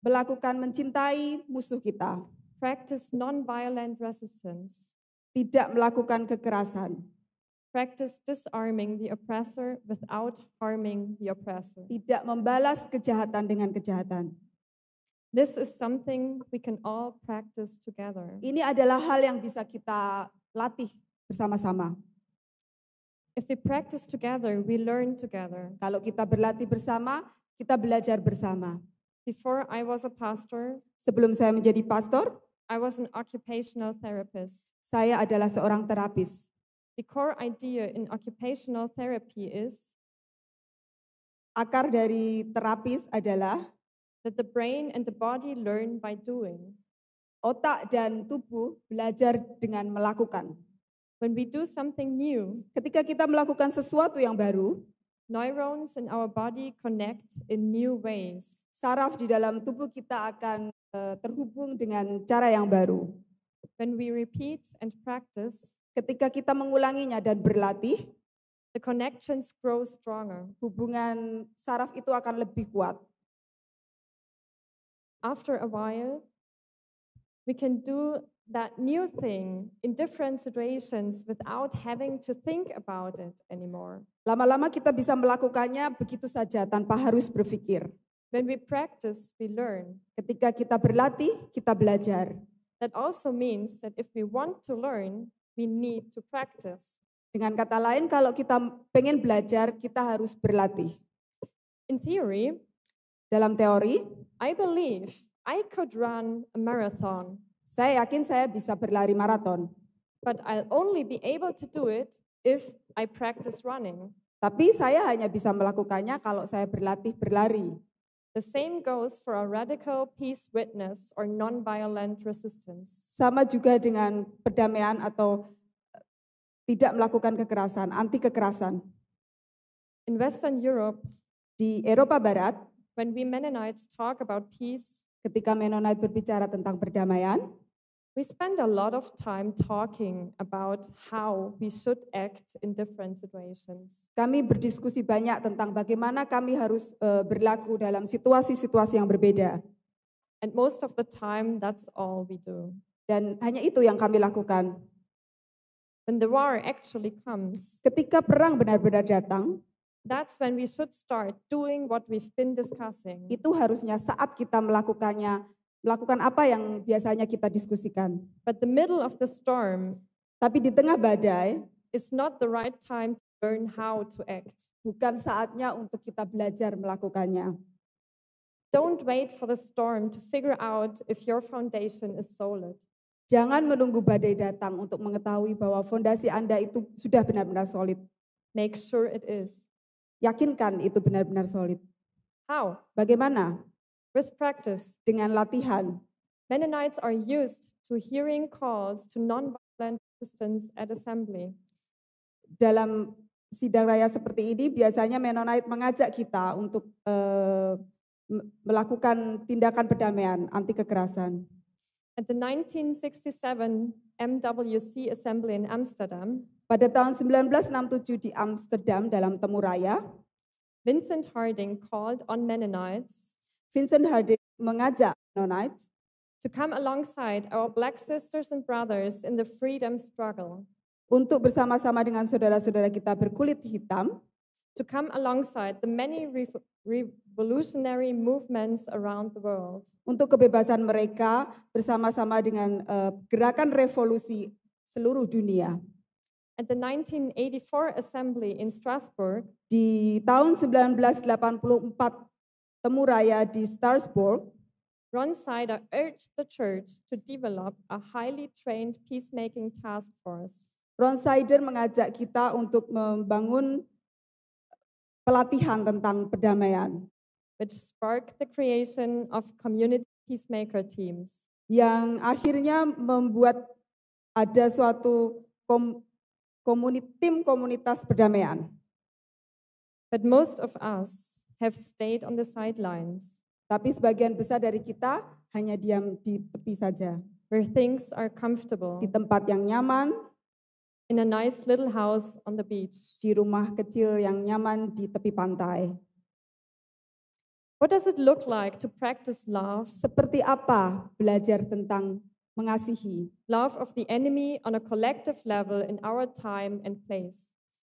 Melakukan mencintai musuh kita. Practice non-violent resistance. Tidak melakukan kekerasan. Practice disarming the oppressor without harming the oppressor. Tidak membalas kejahatan dengan kejahatan. This is something we can all practice together. Ini adalah hal yang bisa kita latih bersama-sama. If we practice together, we learn together. Kalau kita berlatih bersama, kita belajar bersama. Before I was a pastor, Sebelum saya menjadi pastor, I was an occupational therapist. saya adalah seorang terapis. The core idea in occupational therapy is Akar dari terapis adalah that the brain and the body learn by doing. otak dan tubuh belajar dengan melakukan. When we do something new, Ketika kita melakukan sesuatu yang baru, neurons in our body connect in new ways. saraf di dalam tubuh kita akan eh, terhubung dengan cara yang baru. When we repeat and practice, Ketika kita mengulanginya dan berlatih, the connections grow stronger. hubungan saraf itu akan lebih kuat. After a while, we can do that new thing in different situations without having to think about it anymore. Lama-lama kita bisa melakukannya begitu saja tanpa harus berpikir. When we practice, we learn. Ketika kita berlatih, kita belajar. That also means that if we want to learn, we need to practice. Dengan kata lain, kalau kita pengen belajar, kita harus berlatih. In theory, Dalam teori, I believe I could run a marathon, saya yakin saya bisa berlari maraton. but I'll only be able to do it if I practice running. Tapi saya hanya bisa melakukannya kalau saya berlatih berlari. The same goes for a radical peace witness or nonviolent resistance. Sama juga dengan perdamaian atau eh, tidak melakukan kekerasan, anti kekerasan. In Western Europe, Di Eropa Barat, when we Mennonites talk about peace, ketika Mennonite berbicara tentang perdamaian, we spend a lot of time talking about how we should act in different situations. kami berdiskusi banyak tentang bagaimana kami harus eh, berlaku dalam situasi-situasi yang berbeda. And most of the time, that's all we do. Dan hanya itu yang kami lakukan. when the war actually comes, ketika perang benar-benar datang, that's when we should start doing what we've been discussing. itu harusnya saat kita melakukannya, melakukan apa yang biasanya kita diskusikan. But the middle of the storm Tapi di tengah badai, is not the right time to learn how to act. bukan saatnya untuk kita belajar melakukannya. Don't wait for the storm to figure out if your foundation is solid. Jangan menunggu badai datang untuk mengetahui bahwa fondasi Anda itu sudah benar-benar solid. Make sure it is. Yakinkan itu benar-benar solid. How? Bagaimana? With practice. Dengan latihan. Mennonites are used to hearing calls to nonviolent resistance at assembly. Dalam sidang raya seperti ini biasanya Mennonite mengajak kita untuk m- melakukan tindakan perdamaian anti kekerasan. At the 1967 MWC assembly in Amsterdam, Pada tahun 1967 di Amsterdam dalam temu raya, Vincent Harding called on Mennonites Vincent Harding mengajak Mennonites to come alongside our black sisters and brothers in the freedom struggle, untuk bersama-sama dengan saudara-saudara kita berkulit hitam to come alongside the many rev- revolutionary movements around the world. untuk kebebasan mereka bersama-sama dengan eh, gerakan revolusi seluruh dunia. At the 1984 assembly in Strasbourg, Di tahun 1984 temu raya di Strasbourg, Ron Sider urged the church to develop a highly trained peacemaking task force. Ron Sider mengajak kita untuk membangun pelatihan tentang perdamaian which sparked the creation of community peacemaker teams. yang akhirnya membuat ada suatu kom, komuni- tim komunitas perdamaian. But most of us have stayed on the sidelines, Tapi sebagian besar dari kita hanya diam di tepi saja, where things are comfortable, di tempat yang nyaman, in a nice little house on the beach. di rumah kecil yang nyaman di tepi pantai. What does it look like to practice love, Seperti apa belajar tentang mengasihi, love of the enemy on a collective level in our time and place?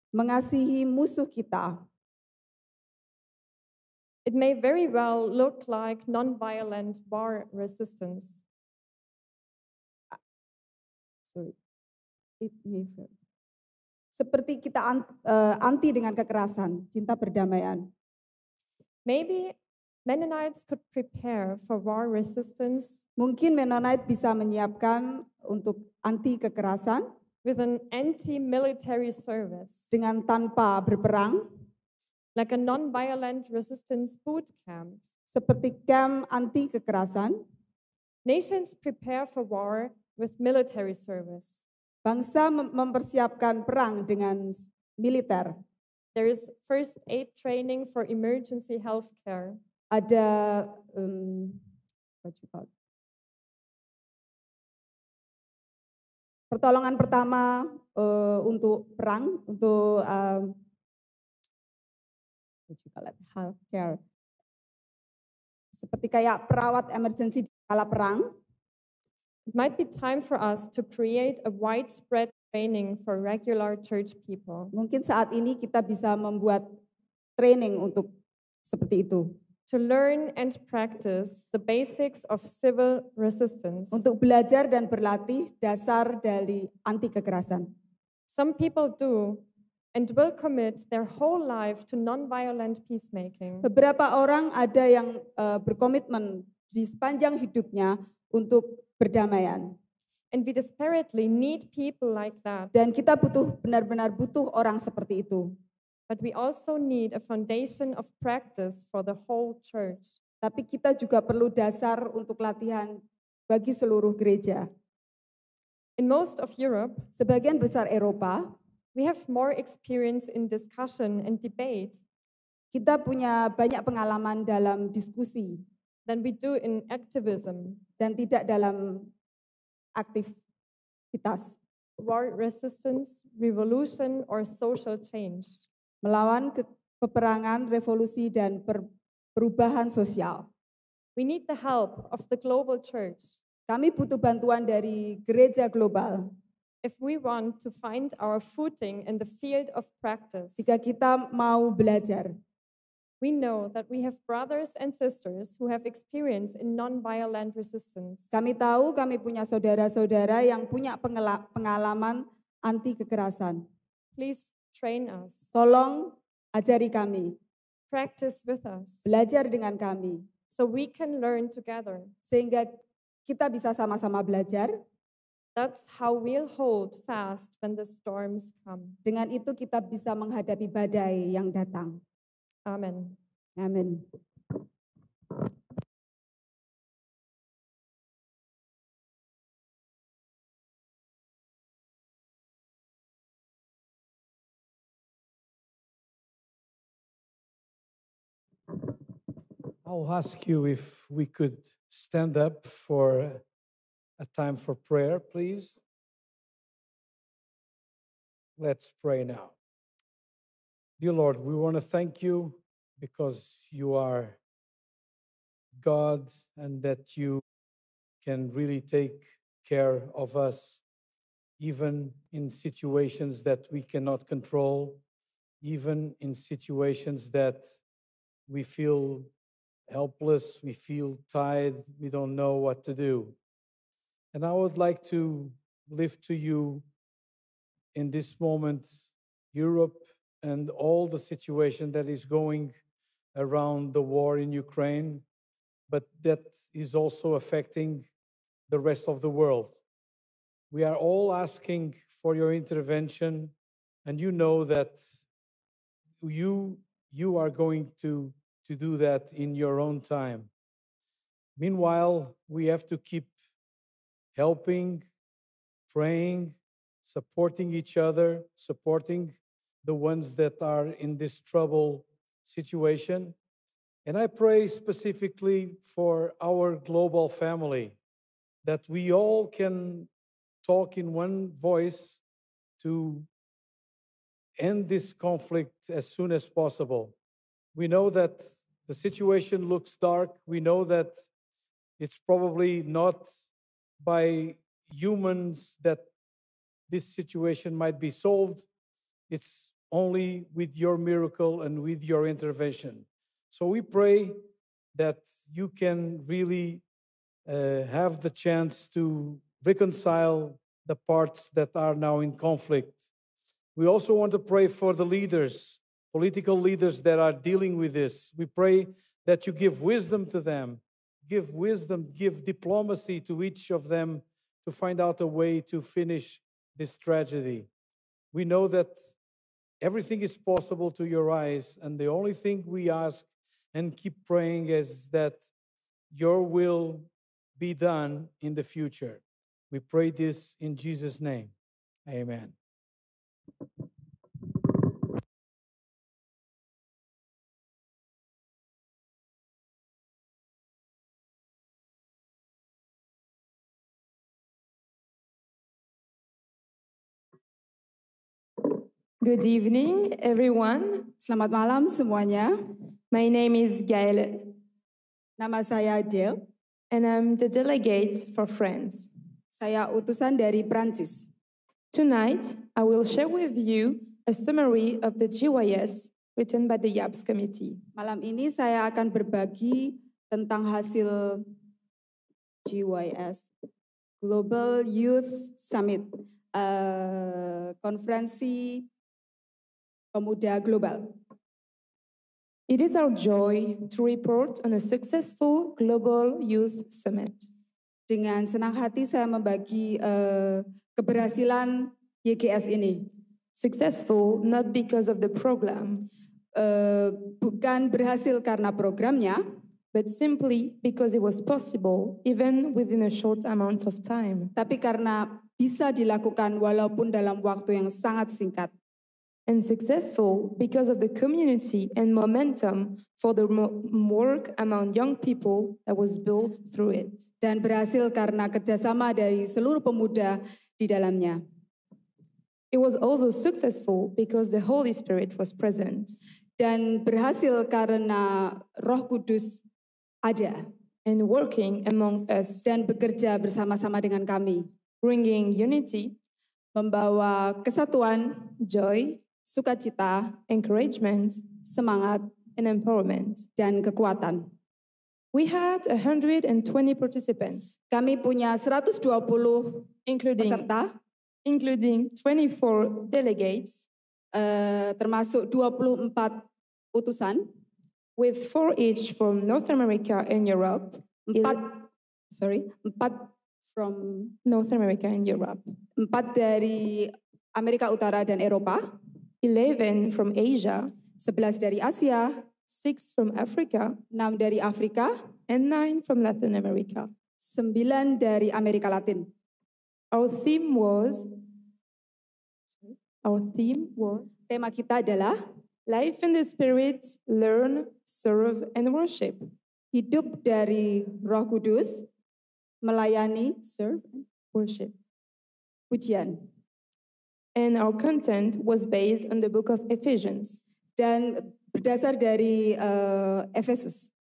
mengasihi musuh kita? It may very well look like nonviolent war resistance. Sorry. It may Seperti kita eh, anti dengan kekerasan, cinta perdamaian. Maybe Mennonites could prepare for war resistance Mungkin Mennonite bisa menyiapkan untuk anti kekerasan with an anti-military service, dengan tanpa berperang, like a nonviolent resistance boot camp. seperti camp anti kekerasan. Nations prepare for war with military service. Bangsa mem- mempersiapkan perang dengan militer. There is first aid training for emergency health care. Ada um, what you call pertolongan pertama eh, untuk perang, untuk what you call it? health care. Seperti kayak perawat emergency di kala perang. It might be time for us to create a widespread training for regular church people Mungkin saat ini kita bisa membuat training untuk seperti itu. to learn and practice the basics of civil resistance. Untuk belajar dan berlatih dasar dari anti kekerasan. Some people do and will commit their whole life to nonviolent peacemaking. Beberapa orang ada yang eh, berkomitmen di sepanjang hidupnya untuk perdamaian. And we desperately need people like that. Dan kita butuh benar-benar butuh orang seperti itu. But we also need a foundation of practice for the whole church. Tapi kita juga perlu dasar untuk latihan bagi seluruh gereja. In most of Europe, Sebagian besar Eropa, we have more experience in discussion and debate kita punya banyak pengalaman dalam diskusi than we do in activism, dan tidak dalam aktivitas war resistance, revolution, or social change. melawan ke- peperangan, revolusi, dan per- perubahan sosial. We need the help of the global church Kami butuh bantuan dari gereja global if we want to find our footing in the field of practice, jika kita mau belajar, we know that we have brothers and sisters who have experience in non-violent resistance. kami tahu kami punya saudara-saudara yang punya pengalaman anti kekerasan. Please train us, Tolong ajari kami, practice with us, belajar dengan kami, so we can learn together. sehingga kita bisa sama-sama belajar. That's how we'll hold fast when the storms come. Dengan itu kita bisa menghadapi badai yang datang. Amen. Amin. I'll ask you if we could stand up for a time for prayer, please. Let's pray now. Dear Lord, we want to thank you because you are God and that you can really take care of us, even in situations that we cannot control, even in situations that we feel helpless, we feel tired, we don't know what to do. And I would like to lift to you in this moment Europe and all the situation that is going around the war in Ukraine, but that is also affecting the rest of the world. We are all asking for your intervention, and you know that you you are going to to do that in your own time. Meanwhile, we have to keep helping, praying, supporting each other, supporting the ones that are in this trouble situation. And I pray specifically for our global family that we all can talk in one voice to end this conflict as soon as possible. We know that the situation looks dark. We know that it's probably not by humans that this situation might be solved. It's only with your miracle and with your intervention. So we pray that you can really uh, have the chance to reconcile the parts that are now in conflict. We also want to pray for the leaders, political leaders that are dealing with this. We pray that you give wisdom to them, give wisdom, give diplomacy to each of them to find out a way to finish this tragedy. We know that everything is possible to your eyes, and the only thing we ask and keep praying is that your will be done in the future. We pray this in Jesus' name. Amen. Good evening, everyone. Selamat malam semuanya. My name is Gaëlle, Nama saya Del. and I'm the delegate for France. Saya utusan dari Prancis. Tonight, I will share with you a summary of the GYS written by the YAPS committee. Malam ini saya akan berbagi tentang hasil GYS Global Youth Summit, eh, konferensi pemuda global. It is our joy to report on a successful global youth summit. Dengan senang hati saya membagi eh, keberhasilan YGS ini. Successful not because of the program, Eh, bukan berhasil karena programnya, but simply because it was possible even within a short amount of time. tapi karena bisa dilakukan walaupun dalam waktu yang sangat singkat. And successful because of the community and momentum for the work among young people that was built through it. dan berhasil karena kerjasama dari seluruh pemuda di dalamnya. It was also successful because the Holy Spirit was present. Dan berhasil karena Roh Kudus ada. And working among us, dan bekerja bersama-sama dengan kami, bringing unity. Membawa kesatuan, joy, sukacita, encouragement, semangat, and empowerment. dan kekuatan. We had 120 participants, Kami punya 120 including peserta, including 24 delegates, eh, termasuk 24 utusan, with four each from North America and Europe, empat, sorry, empat from North America and Europe, empat dari Amerika Utara dan Eropa, 11 from Asia, 11 dari Asia, six from Africa, 6 dari Afrika, and nine from Latin America. 9 dari Amerika Latin. Our theme was our theme was Tema kita adalah life in the spirit, learn, serve, and worship. hidup dari Roh Kudus, melayani, serve, and Worship. pujian. And our content was based on the book of Ephesians. Dan berdasar dari eh, Efesus.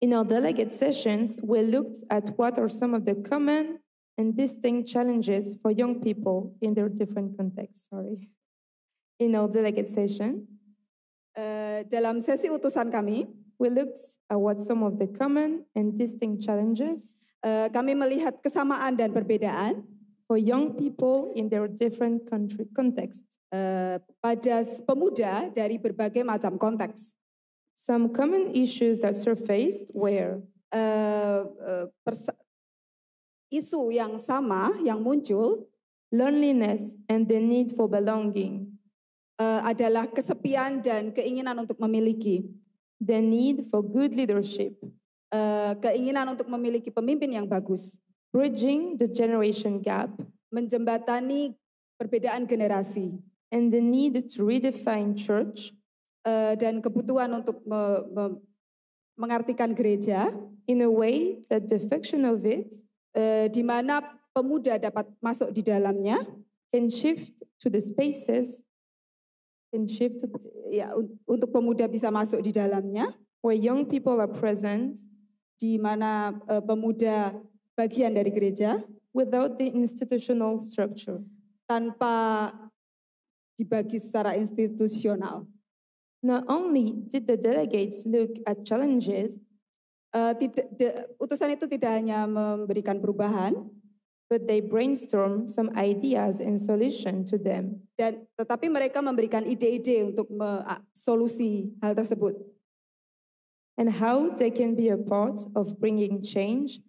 In our delegate sessions, we looked at what are some of the common and distinct challenges for young people in their different contexts. Sorry. In our delegate session, Eh, dalam sesi utusan kami, we looked at what some of the common and distinct challenges eh, kami melihat kesamaan dan perbedaan for young people in their different country contexts. eh, pada pemuda dari berbagai macam konteks. Some common issues that surfaced were eh, persa- isu yang sama yang muncul loneliness and the need for belonging, eh, adalah kesepian dan keinginan untuk memiliki, the need for good leadership, eh, keinginan untuk memiliki pemimpin yang bagus, bridging the generation gap, menjembatani perbedaan generasi, and the need to redefine church eh, dan kebutuhan untuk me- me- mengartikan gereja, in a way that the function of it eh, di mana pemuda dapat masuk di dalamnya, can shift to the spaces can shift to ya un- untuk pemuda bisa masuk di dalamnya, where young people are present di mana eh, pemuda bagian dari gereja without the institutional structure. tanpa dibagi secara institusional. Not only did the delegates look at challenges, Eh, tidak, de- utusan itu tidak hanya memberikan perubahan, but they brainstorm some ideas and solution to them. dan tetapi mereka memberikan ide-ide untuk me- solusi hal tersebut and how they can be a part of bringing change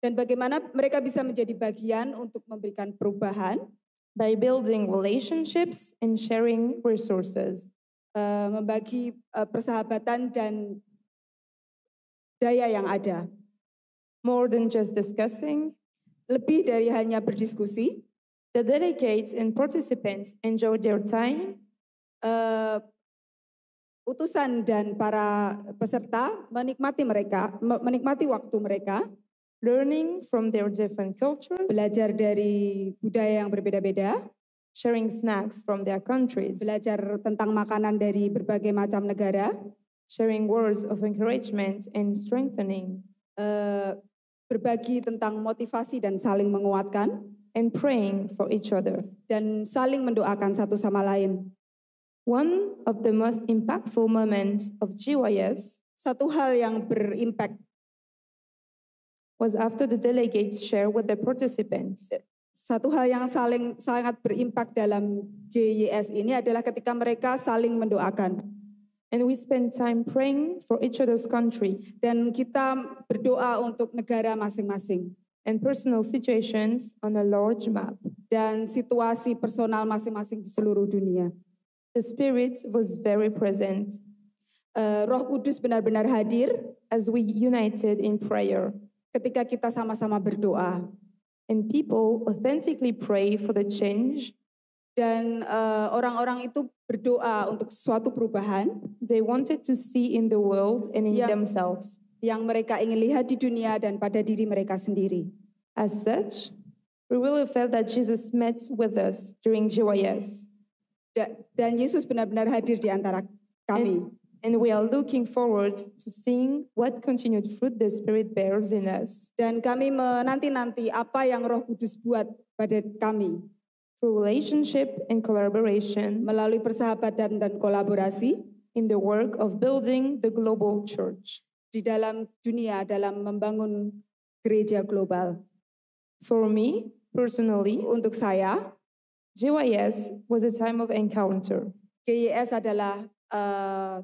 dan bagaimana mereka bisa menjadi bagian untuk memberikan perubahan? By building relationships and sharing resources. eh, membagi eh, persahabatan dan daya yang ada. More than just discussing, lebih dari hanya berdiskusi. The delegates and participants enjoyed their time. Eh, utusan dan para peserta menikmati mereka me- menikmati waktu mereka learning from their different cultures, belajar dari budaya yang berbeda-beda. Sharing snacks from their countries, belajar tentang makanan dari berbagai macam negara. Sharing words of encouragement and strengthening, eh, berbagi tentang motivasi dan saling menguatkan. And praying for each other. dan saling mendoakan satu sama lain. One of the most impactful moments of GYS satu hal yang berimpact was after the delegates share with the participants. Satu hal yang saling sangat berimpak dalam GYS ini adalah ketika mereka saling mendoakan. And we spent time praying for each other's country. Dan kita berdoa untuk negara masing-masing. And personal situations on a large map. dan situasi personal masing-masing di seluruh dunia. The Spirit was very present. Eh, Roh Kudus benar-benar hadir. As we united in prayer, ketika kita sama-sama berdoa and people authentically pray for the change dan eh, orang-orang itu berdoa untuk suatu perubahan they wanted to see in the world and in Yeah. themselves. yang mereka ingin lihat di dunia dan pada diri mereka sendiri. As such, we really felt that Jesus met with us during GYS, Da- Dan Yesus benar-benar hadir di antara kami. and we are looking forward to seeing what continued fruit the Spirit bears in us. Dan kami menanti-nanti apa yang Roh Kudus buat pada kami. through relationship and collaboration melalui persahabatan dan kolaborasi in the work of building the global church. di dalam dunia dalam membangun gereja global. For me, personally, Untuk saya, GYS was a time of encounter. GYS adalah eh,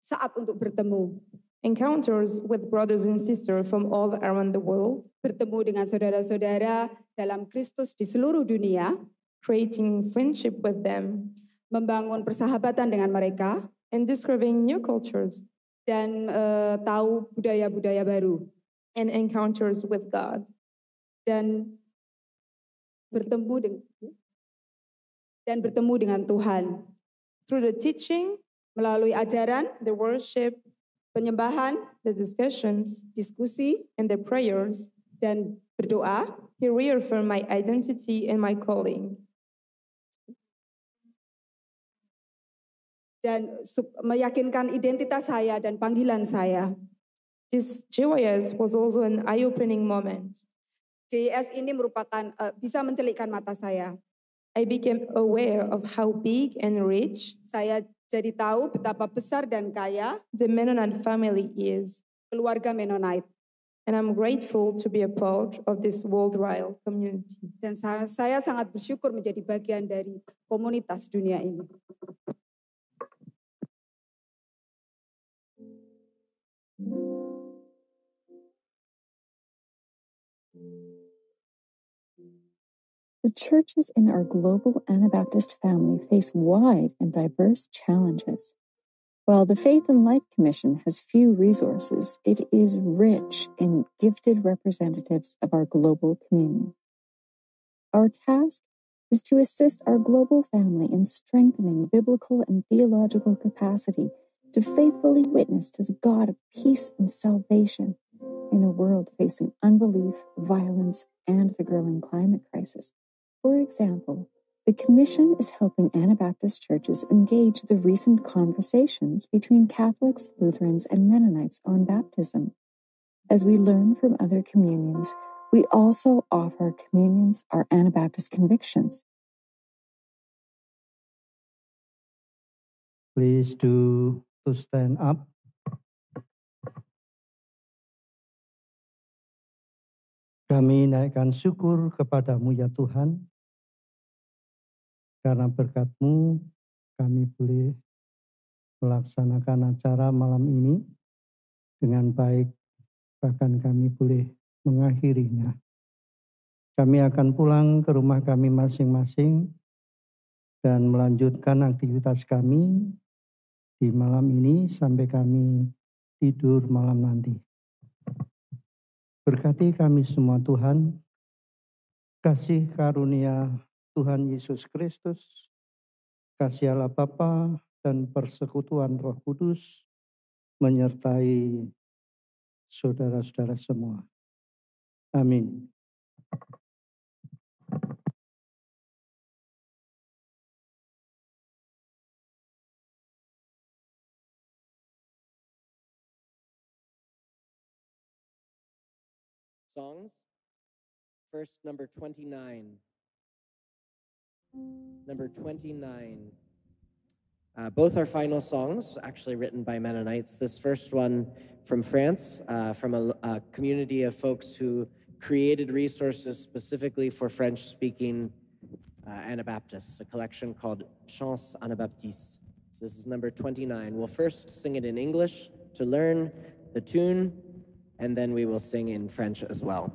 saat untuk bertemu, Encounters with brothers and sisters from all around the world, bertemu dengan saudara-saudara dalam Kristus di seluruh dunia, creating friendship with them, membangun persahabatan dengan mereka, and discovering new cultures. Dan eh, tahu budaya-budaya baru. And encounters with God. dan bertemu dengan dan bertemu dengan Tuhan. Through the teaching, melalui ajaran, the worship, penyembahan, the discussions, diskusi, and the prayers, dan berdoa. He reaffirmed my identity and my calling. dan meyakinkan identitas saya dan panggilan saya. This GYS was also an eye-opening moment. GIS ini merupakan eh, bisa mencelikkan mata saya. I became aware of how big and rich Saya jadi tahu betapa besar dan kaya the Mennonite family is, keluarga Mennonite and I'm grateful to be a part of this worldwide community. dan sa- saya sangat bersyukur menjadi bagian dari komunitas dunia ini. The churches in our global Anabaptist family face wide and diverse challenges. While the Faith and Life Commission has few resources, it is rich in gifted representatives of our global communion. Our task is to assist our global family in strengthening biblical and theological capacity to faithfully witness to the God of peace and salvation in a world facing unbelief, violence, and the growing climate crisis. For example, the Commission is helping Anabaptist churches engage the recent conversations between Catholics, Lutherans, and Mennonites on baptism. As we learn from other communions, we also offer communions our Anabaptist convictions. Please do to stand up. Kami naikkan syukur kepadamu ya Tuhan. Karena berkatmu kami boleh melaksanakan acara malam ini dengan baik. Bahkan kami boleh mengakhirinya. Kami akan pulang ke rumah kami masing-masing dan melanjutkan aktivitas kami di malam ini sampai kami tidur malam nanti. Berkati kami semua Tuhan, kasih karunia Tuhan Yesus Kristus, kasih Allah Bapa dan persekutuan Roh Kudus menyertai saudara-saudara semua. Amin. songs. First, number 29. Number 29. Uh, both are final songs, actually written by Mennonites. This first one from France, uh, from a, a community of folks who created resources specifically for French speaking uh, Anabaptists, a collection called Chants Anabaptistes. So this is number 29. We'll first sing it in English to learn the tune, and then we will sing in French as well.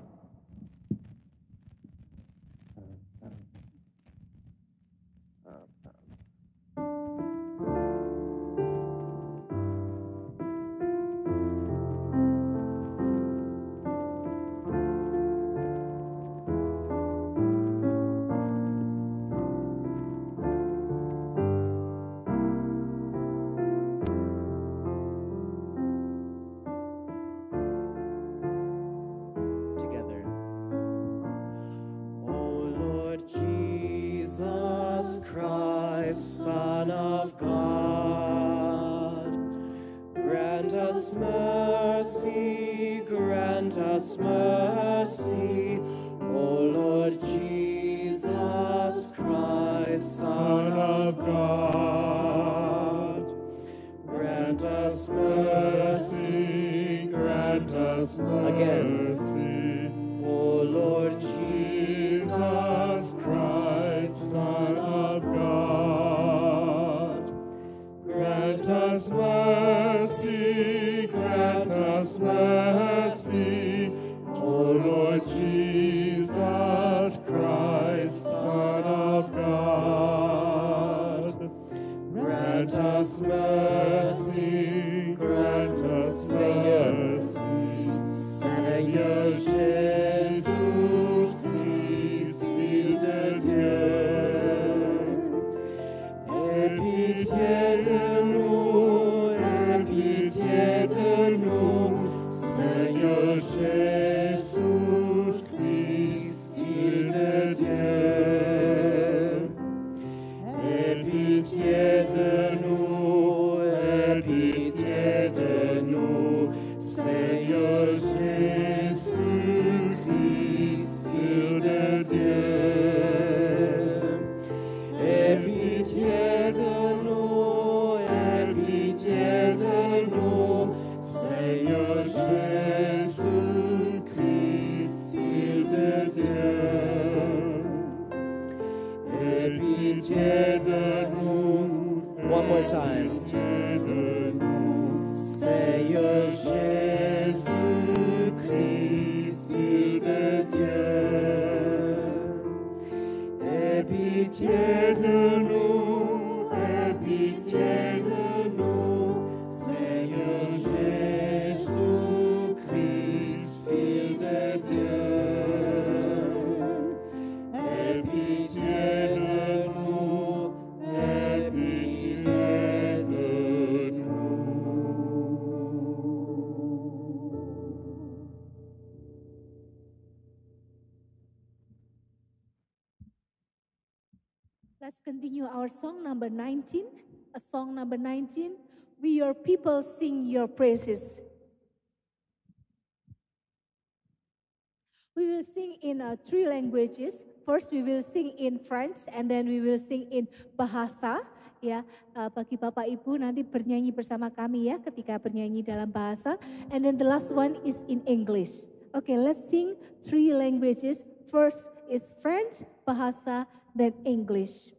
Our song number 19. A song number 19. We, your people, sing your praises. We will sing in uh, three languages. First, we will sing in French, and then we will sing in Bahasa. Ya, uh, bagi Bapak Ibu nanti bernyanyi bersama kami ya ketika bernyanyi dalam bahasa. And then the last one is in English. Okay, let's sing three languages. First is French, Bahasa, then English.